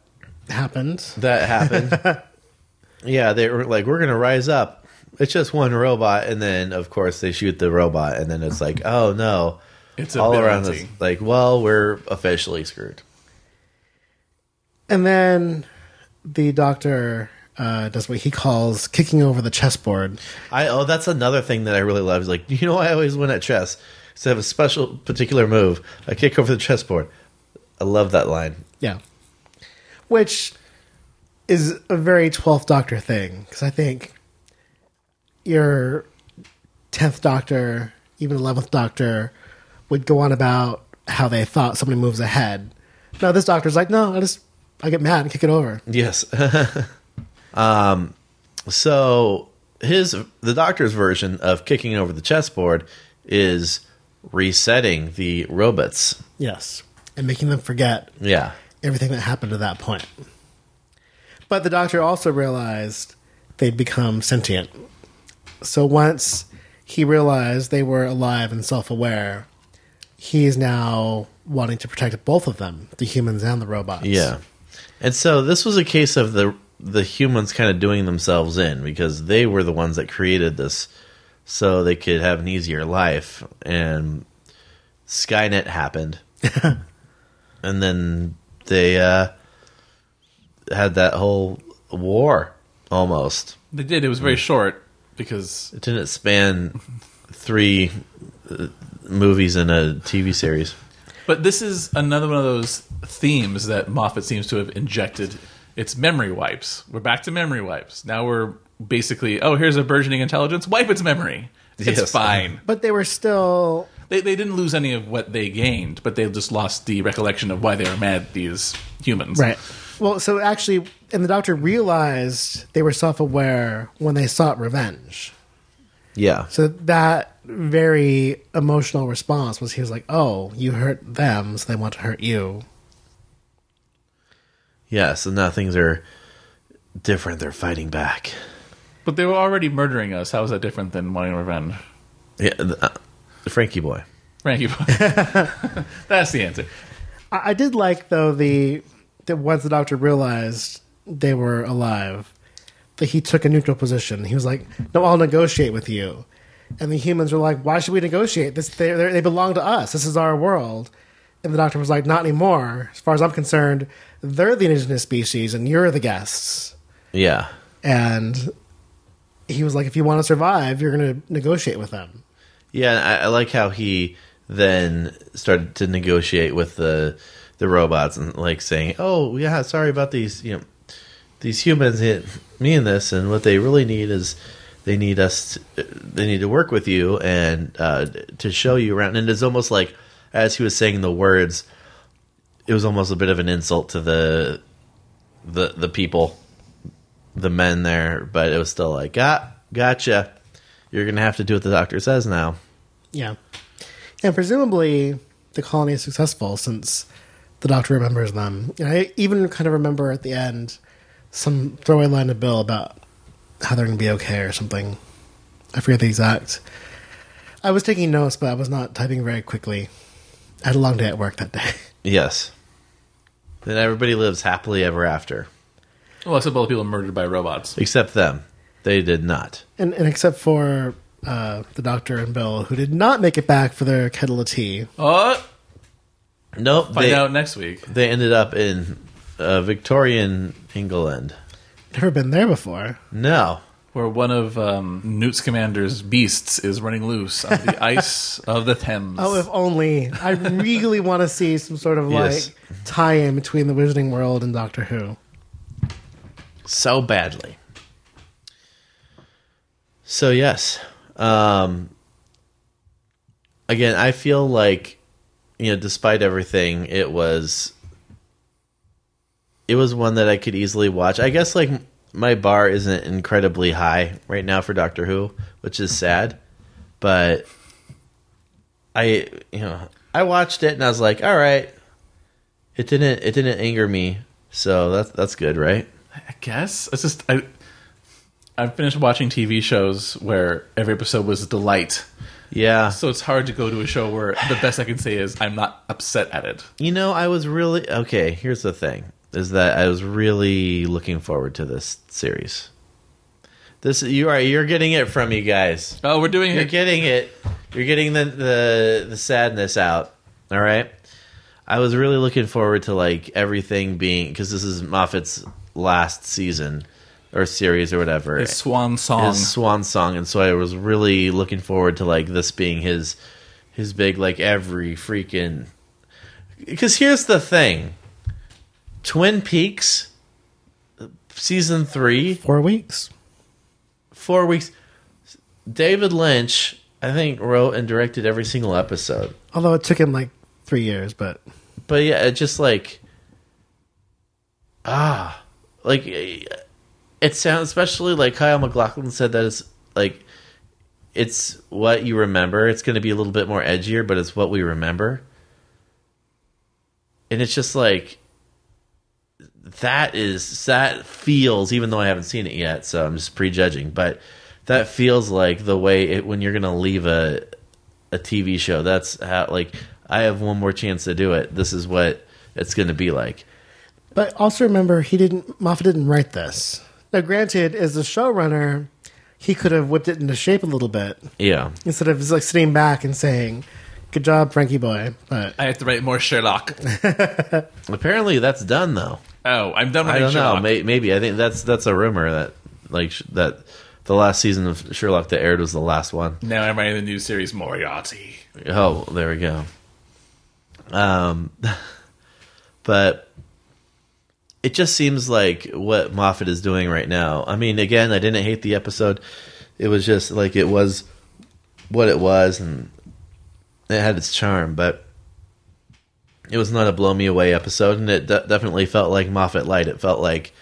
happened. That happened. yeah, they were like, "We're gonna rise up." It's just one robot, and then of course they shoot the robot, and then it's like, "Oh no!" It's all around ability. us. Like, well, we're officially screwed. And then the doctor uh, does what he calls kicking over the chessboard. I oh, that's another thing that I really love. Is like, you know, I always win at chess. So I have a special, particular move. I kick over the chessboard. I love that line. Yeah. Which is a very 12th Doctor thing. Because I think your 10th Doctor, even 11th Doctor, would go on about how they thought somebody moves ahead. Now this doctor's like, no, I just I get mad and kick it over. Yes. um, so his the doctor's version of kicking over the chessboard is resetting the robots. Yes, and making them forget Yeah. everything that happened to that point. But the doctor also realized they'd become sentient. So once he realized they were alive and self aware, he's now wanting to protect both of them, the humans and the robots. Yeah. And so this was a case of the the humans kind of doing themselves in because they were the ones that created this so they could have an easier life and Skynet happened. and then they uh had that whole war almost. They did. It was very short because It didn't span three uh, movies and a TV series. But this is another one of those themes that Moffat seems to have injected. It's memory wipes. We're back to memory wipes. Now we're basically, oh, here's a burgeoning intelligence. Wipe its memory. It's Yes. fine. But they were still They, they didn't lose any of what they gained, but they just lost the recollection of why they were mad at these humans. Right. Well, so actually, and the doctor realized they were self aware when they sought revenge. Yeah. So that very emotional response was he was like, oh, you hurt them, so they want to hurt you. Yeah, so now things are different. They're fighting back. But they were already murdering us. How is that different than wanting revenge? Yeah, the, uh, Frankie boy. Frankie. Boy. That's the answer. I, I did like, though, the that once the doctor realized they were alive, that he took a neutral position. He was like, no, I'll negotiate with you. And the humans were like, why should we negotiate? This they they belong to us. This is our world. And the doctor was like, not anymore. As far as I'm concerned, they're the indigenous species, and you're the guests. Yeah. And he was like, if you want to survive, you're going to negotiate with them. Yeah, I, I like how he then started to negotiate with the the robots and like saying, "Oh, yeah, sorry about these, you know, these humans hit me in this, and what they really need is they need us, to, they need to work with you and uh, to show you around." And it's almost like as he was saying the words, it was almost a bit of an insult to the the the people, the men there, but it was still like, "Got, gotcha." You're gonna have to do what the doctor says now. Yeah. And presumably the colony is successful since the doctor remembers them. And I even kind of remember at the end some throwaway line to Bill about how they're going to be okay or something. I forget the exact. I was taking notes, but I was not typing very quickly. I had a long day at work that day. Yes. Then everybody lives happily ever after, Well, except all the people murdered by robots. except them. They did not. And, and except for uh, the doctor and Bill, who did not make it back for their kettle of tea. Oh, Nope. find They, out next week. they ended up in uh, Victorian England. Never been there before. No. Where one of um, Newt Scamander's beasts is running loose on the ice of the Thames. Oh, if only. I really want to see some sort of Yes. like tie in between the Wizarding World and Doctor Who. So badly. So, yes. Um, again, I feel like, you know, despite everything, it was. It was one that I could easily watch. I guess, like, my bar isn't incredibly high right now for Doctor Who, which is sad. But I, you know, I watched it and I was like, all right. It didn't. It didn't anger me, so that's that's good, right? I guess it's just I. I've finished watching TV shows where every episode was a delight, Yeah. so it's hard to go to a show where the best I can say is I'm not upset at it. You know, I was really okay. Here's the thing: is that I was really looking forward to this series. This you are you're getting it from you guys. Oh, we're doing You're it. getting it. You're getting the the the sadness out. All right. I was really looking forward to like everything being because this is Moffat's last season or series or whatever. His swan song. his swan song, and so I was really looking forward to like this being his his big like every freaking. Because here's the thing, Twin Peaks, season three, Four weeks. four weeks. David Lynch, I think, wrote and directed every single episode. Although it took him like three years, but but yeah, it just like ah, like it sounds especially like Kyle MacLachlan said that it's like it's what you remember. It's going to be a little bit more edgier, but it's what we remember, and it's just like that is that feels even though I haven't seen it yet, so I'm just prejudging, but that feels like the way it when you're going to leave a a TV show. That's how like I have one more chance to do it. This is what it's going to be like. but also remember he didn't Moffat didn't write this. Now, granted, as the showrunner, he could have whipped it into shape a little bit Yeah. instead of just like sitting back and saying, "Good job, Frankie boy." But I have to write more Sherlock. Apparently that's done though. Oh, I'm done. I don't know. May, maybe I think that's that's a rumor that like that the last season of Sherlock that aired was the last one. Now I'm writing the new series Moriarty. Oh, there we go. Um, but it just seems like what Moffat is doing right now. I mean, again, I didn't hate the episode. It was just like it was what it was, and it had its charm. But it was not a blow me away episode, and it de- definitely felt like Moffat light. It felt like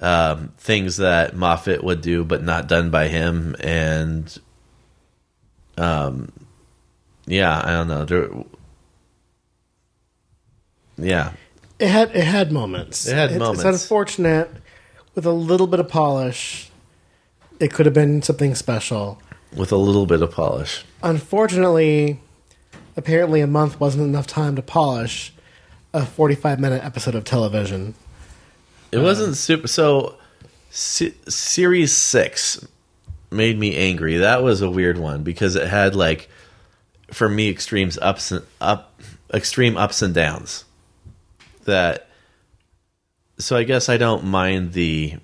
um, things that Moffat would do, but not done by him, and um, yeah, I don't know. There, yeah, it had it had moments. It had moments. It's unfortunate with a little bit of polish. It could have been something special. with a little bit of polish. Unfortunately, apparently a month wasn't enough time to polish a 45 minute episode of television. It wasn't super. So, se- series six made me angry. That was a weird one because it had like, for me, extremes ups and up, extreme ups and downs. That. So I guess I don't mind the.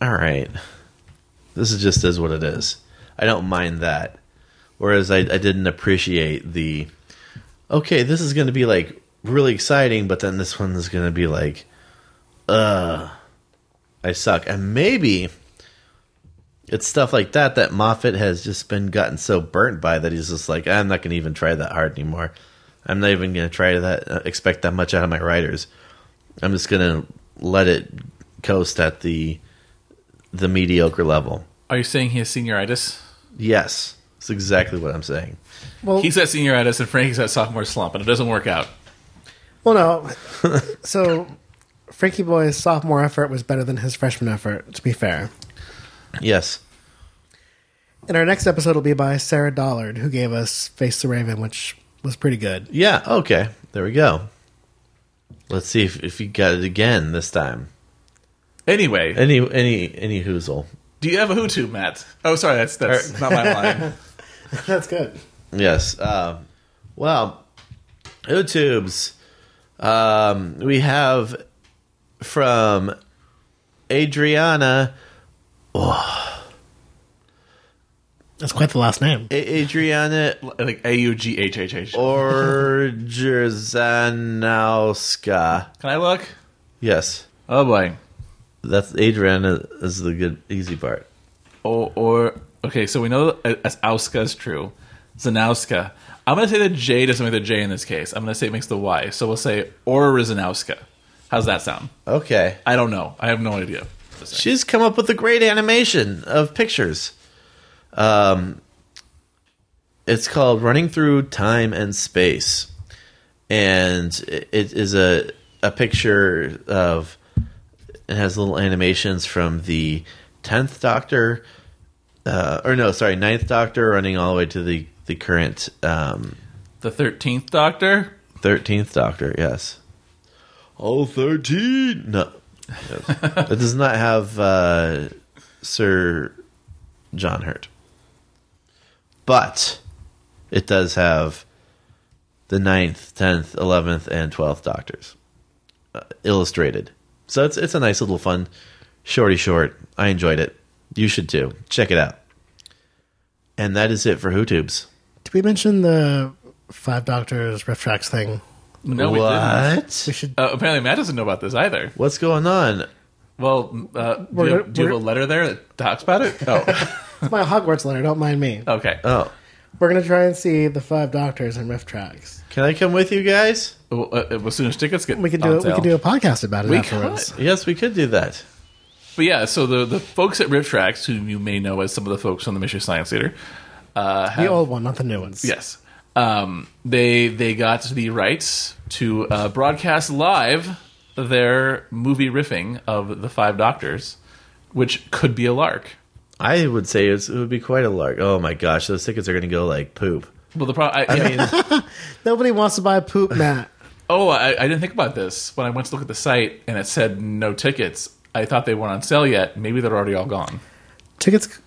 All right, this is just is what it is. I don't mind that. Whereas I, I didn't appreciate the. Okay, this is going to be like really exciting, but then this one is going to be like uh I suck. And maybe it's stuff like that that Moffat has just been gotten so burnt by that he's just like, I'm not going to even try that hard anymore. I'm not even going to try to that uh, expect that much out of my writers. I'm just going to let it coast at the the mediocre level. Are you saying he has senioritis? Yes, that's exactly what I'm saying. Well, He's got senioritis and Frankie's got sophomore slump, and it doesn't work out. well, no. so, Frankie Boy's sophomore effort was better than his freshman effort, to be fair. Yes. And our next episode will be by Sarah Dollard, who gave us Face the Raven, which was pretty good. Yeah, okay. There we go. Let's see if, if he got it again this time. Anyway, Any any any hoozle. do you have a WhoTube, Matt? Oh, sorry, that's that's not my line. That's good. Yes. Um, well, YouTubes. Um, we have from Adrianna. That's quite the last name. A- Adrianna like A U G H H H. Orjerzanowska. Can I look? Yes. Oh boy. That's Adrianna is the good easy part. Or, or okay, so we know that as Auska is true. Zanowska. I'm going to say the J doesn't make the J in this case. I'm going to say it makes the Y. So we'll say Orizanowska. How's that sound? Okay. I don't know. I have no idea. She's come up with a great animation of pictures. Um, it's called Running Through Time and Space, and it it is a a picture of. It has little animations from the tenth Doctor, uh, or no, sorry, ninth Doctor, running all the way to the the current um, The 13th Doctor? Thirteenth Doctor, yes. All thirteen. No, Yes. it does not have uh, Sir John Hurt, but it does have the ninth, tenth, eleventh, and twelfth Doctors uh, illustrated. So it's it's a nice little fun, shorty short. I enjoyed it. You should too. Check it out. And that is it for WhoTubes. Did we mention the Five Doctors RiffTrax thing? No, we didn't. what? We should. Uh, apparently, Matt doesn't know about this either. What's going on? Well, uh, do, We're you, gonna- do you have a letter there that talks about it? Oh, It's my Hogwarts letter. Don't mind me. okay. Oh, We're gonna try and see the Five Doctors and Riff Tracks. Can I come with you guys? Well, uh, as soon as tickets get We can on do it. We sale. can do a podcast about it We afterwards. could. Yes, we could do that. But yeah, so the the folks at RiffTrax, who you may know as some of the folks from the Mystery Science Theater, uh, have, The old one, not the new ones. yes, um, they they got the rights to uh, broadcast live their movie riffing of the Five Doctors, which could be a lark. I would say it's, it would be quite a lark. Oh my gosh, those tickets are going to go like poop. Well, the problem. I, I mean, Nobody wants to buy a poop mat. oh, I, I didn't think about this when I went to look at the site and it said no tickets. I thought they weren't on sale yet. Maybe they're already all gone. Tickets.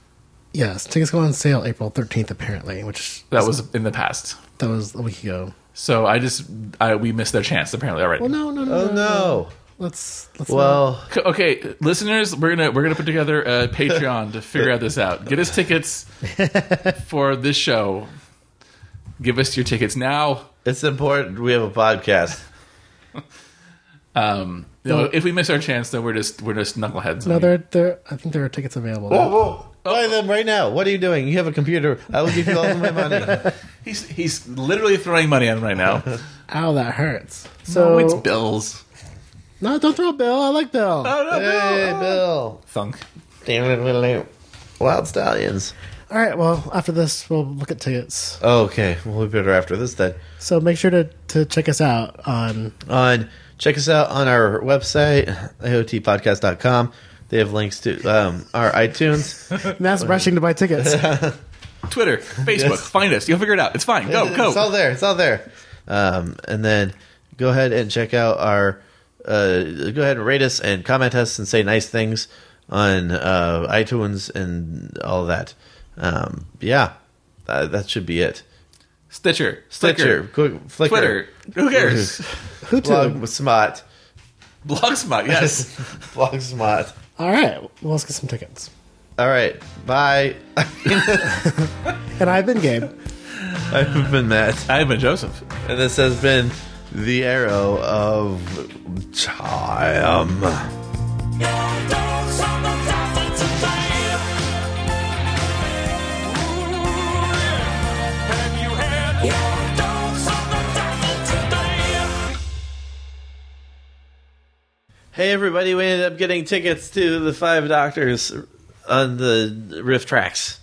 Yes, tickets go on sale April thirteenth. Apparently, which That was in the past. that was a week ago. So I just I, we missed their chance apparently already. Well, no, no, no. oh no. no. Let's let's. Well, C- Okay, listeners, we're gonna we're gonna put together a Patreon to figure out this out. Get us tickets for this show. Give us your tickets now. it's important we have a podcast. Um, you know, if we miss our chance, then we're just we're just knuckleheads. no, there, there. I think there are tickets available. now. Whoa, Buy them right now. What are you doing? You have a computer. I will give you all of my money. He's he's literally throwing money at him right now. Ow, that hurts. So So it's bills. no, don't throw Bill. I like Bill. hey, Bill. Thunk. Wyld Stallyns. All right. Well, after this, we'll look at tickets. Okay, well, we better after this then. So make sure to to check us out on on check us out on our website iotpodcast.com they have links to um, our itunes mass rushing to buy tickets. Twitter, Facebook, find us. You'll figure it out. It's fine. Go it's all there it's all there um, and then go ahead and check out our uh, go ahead and rate us and comment us and say nice things on uh, itunes and all that um, yeah uh, that should be it Stitcher, Stitcher, Flickr, quick, Flickr, Twitter. Who cares? Who blog to? with Smot, Blogspot. Yes. blog Smot. All right. Well, let's get some tickets. All right, bye. And I've been Gabe. I've been Matt. I've been Joseph. And this has been the arrow of time. Hey everybody, we ended up getting tickets to the Five Doctors on the RiffTrax.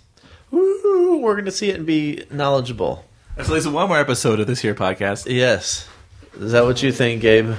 Woo, we're going to see it and be knowledgeable. There's at least one more episode of this here podcast. Yes. Is that what you think, Gabe?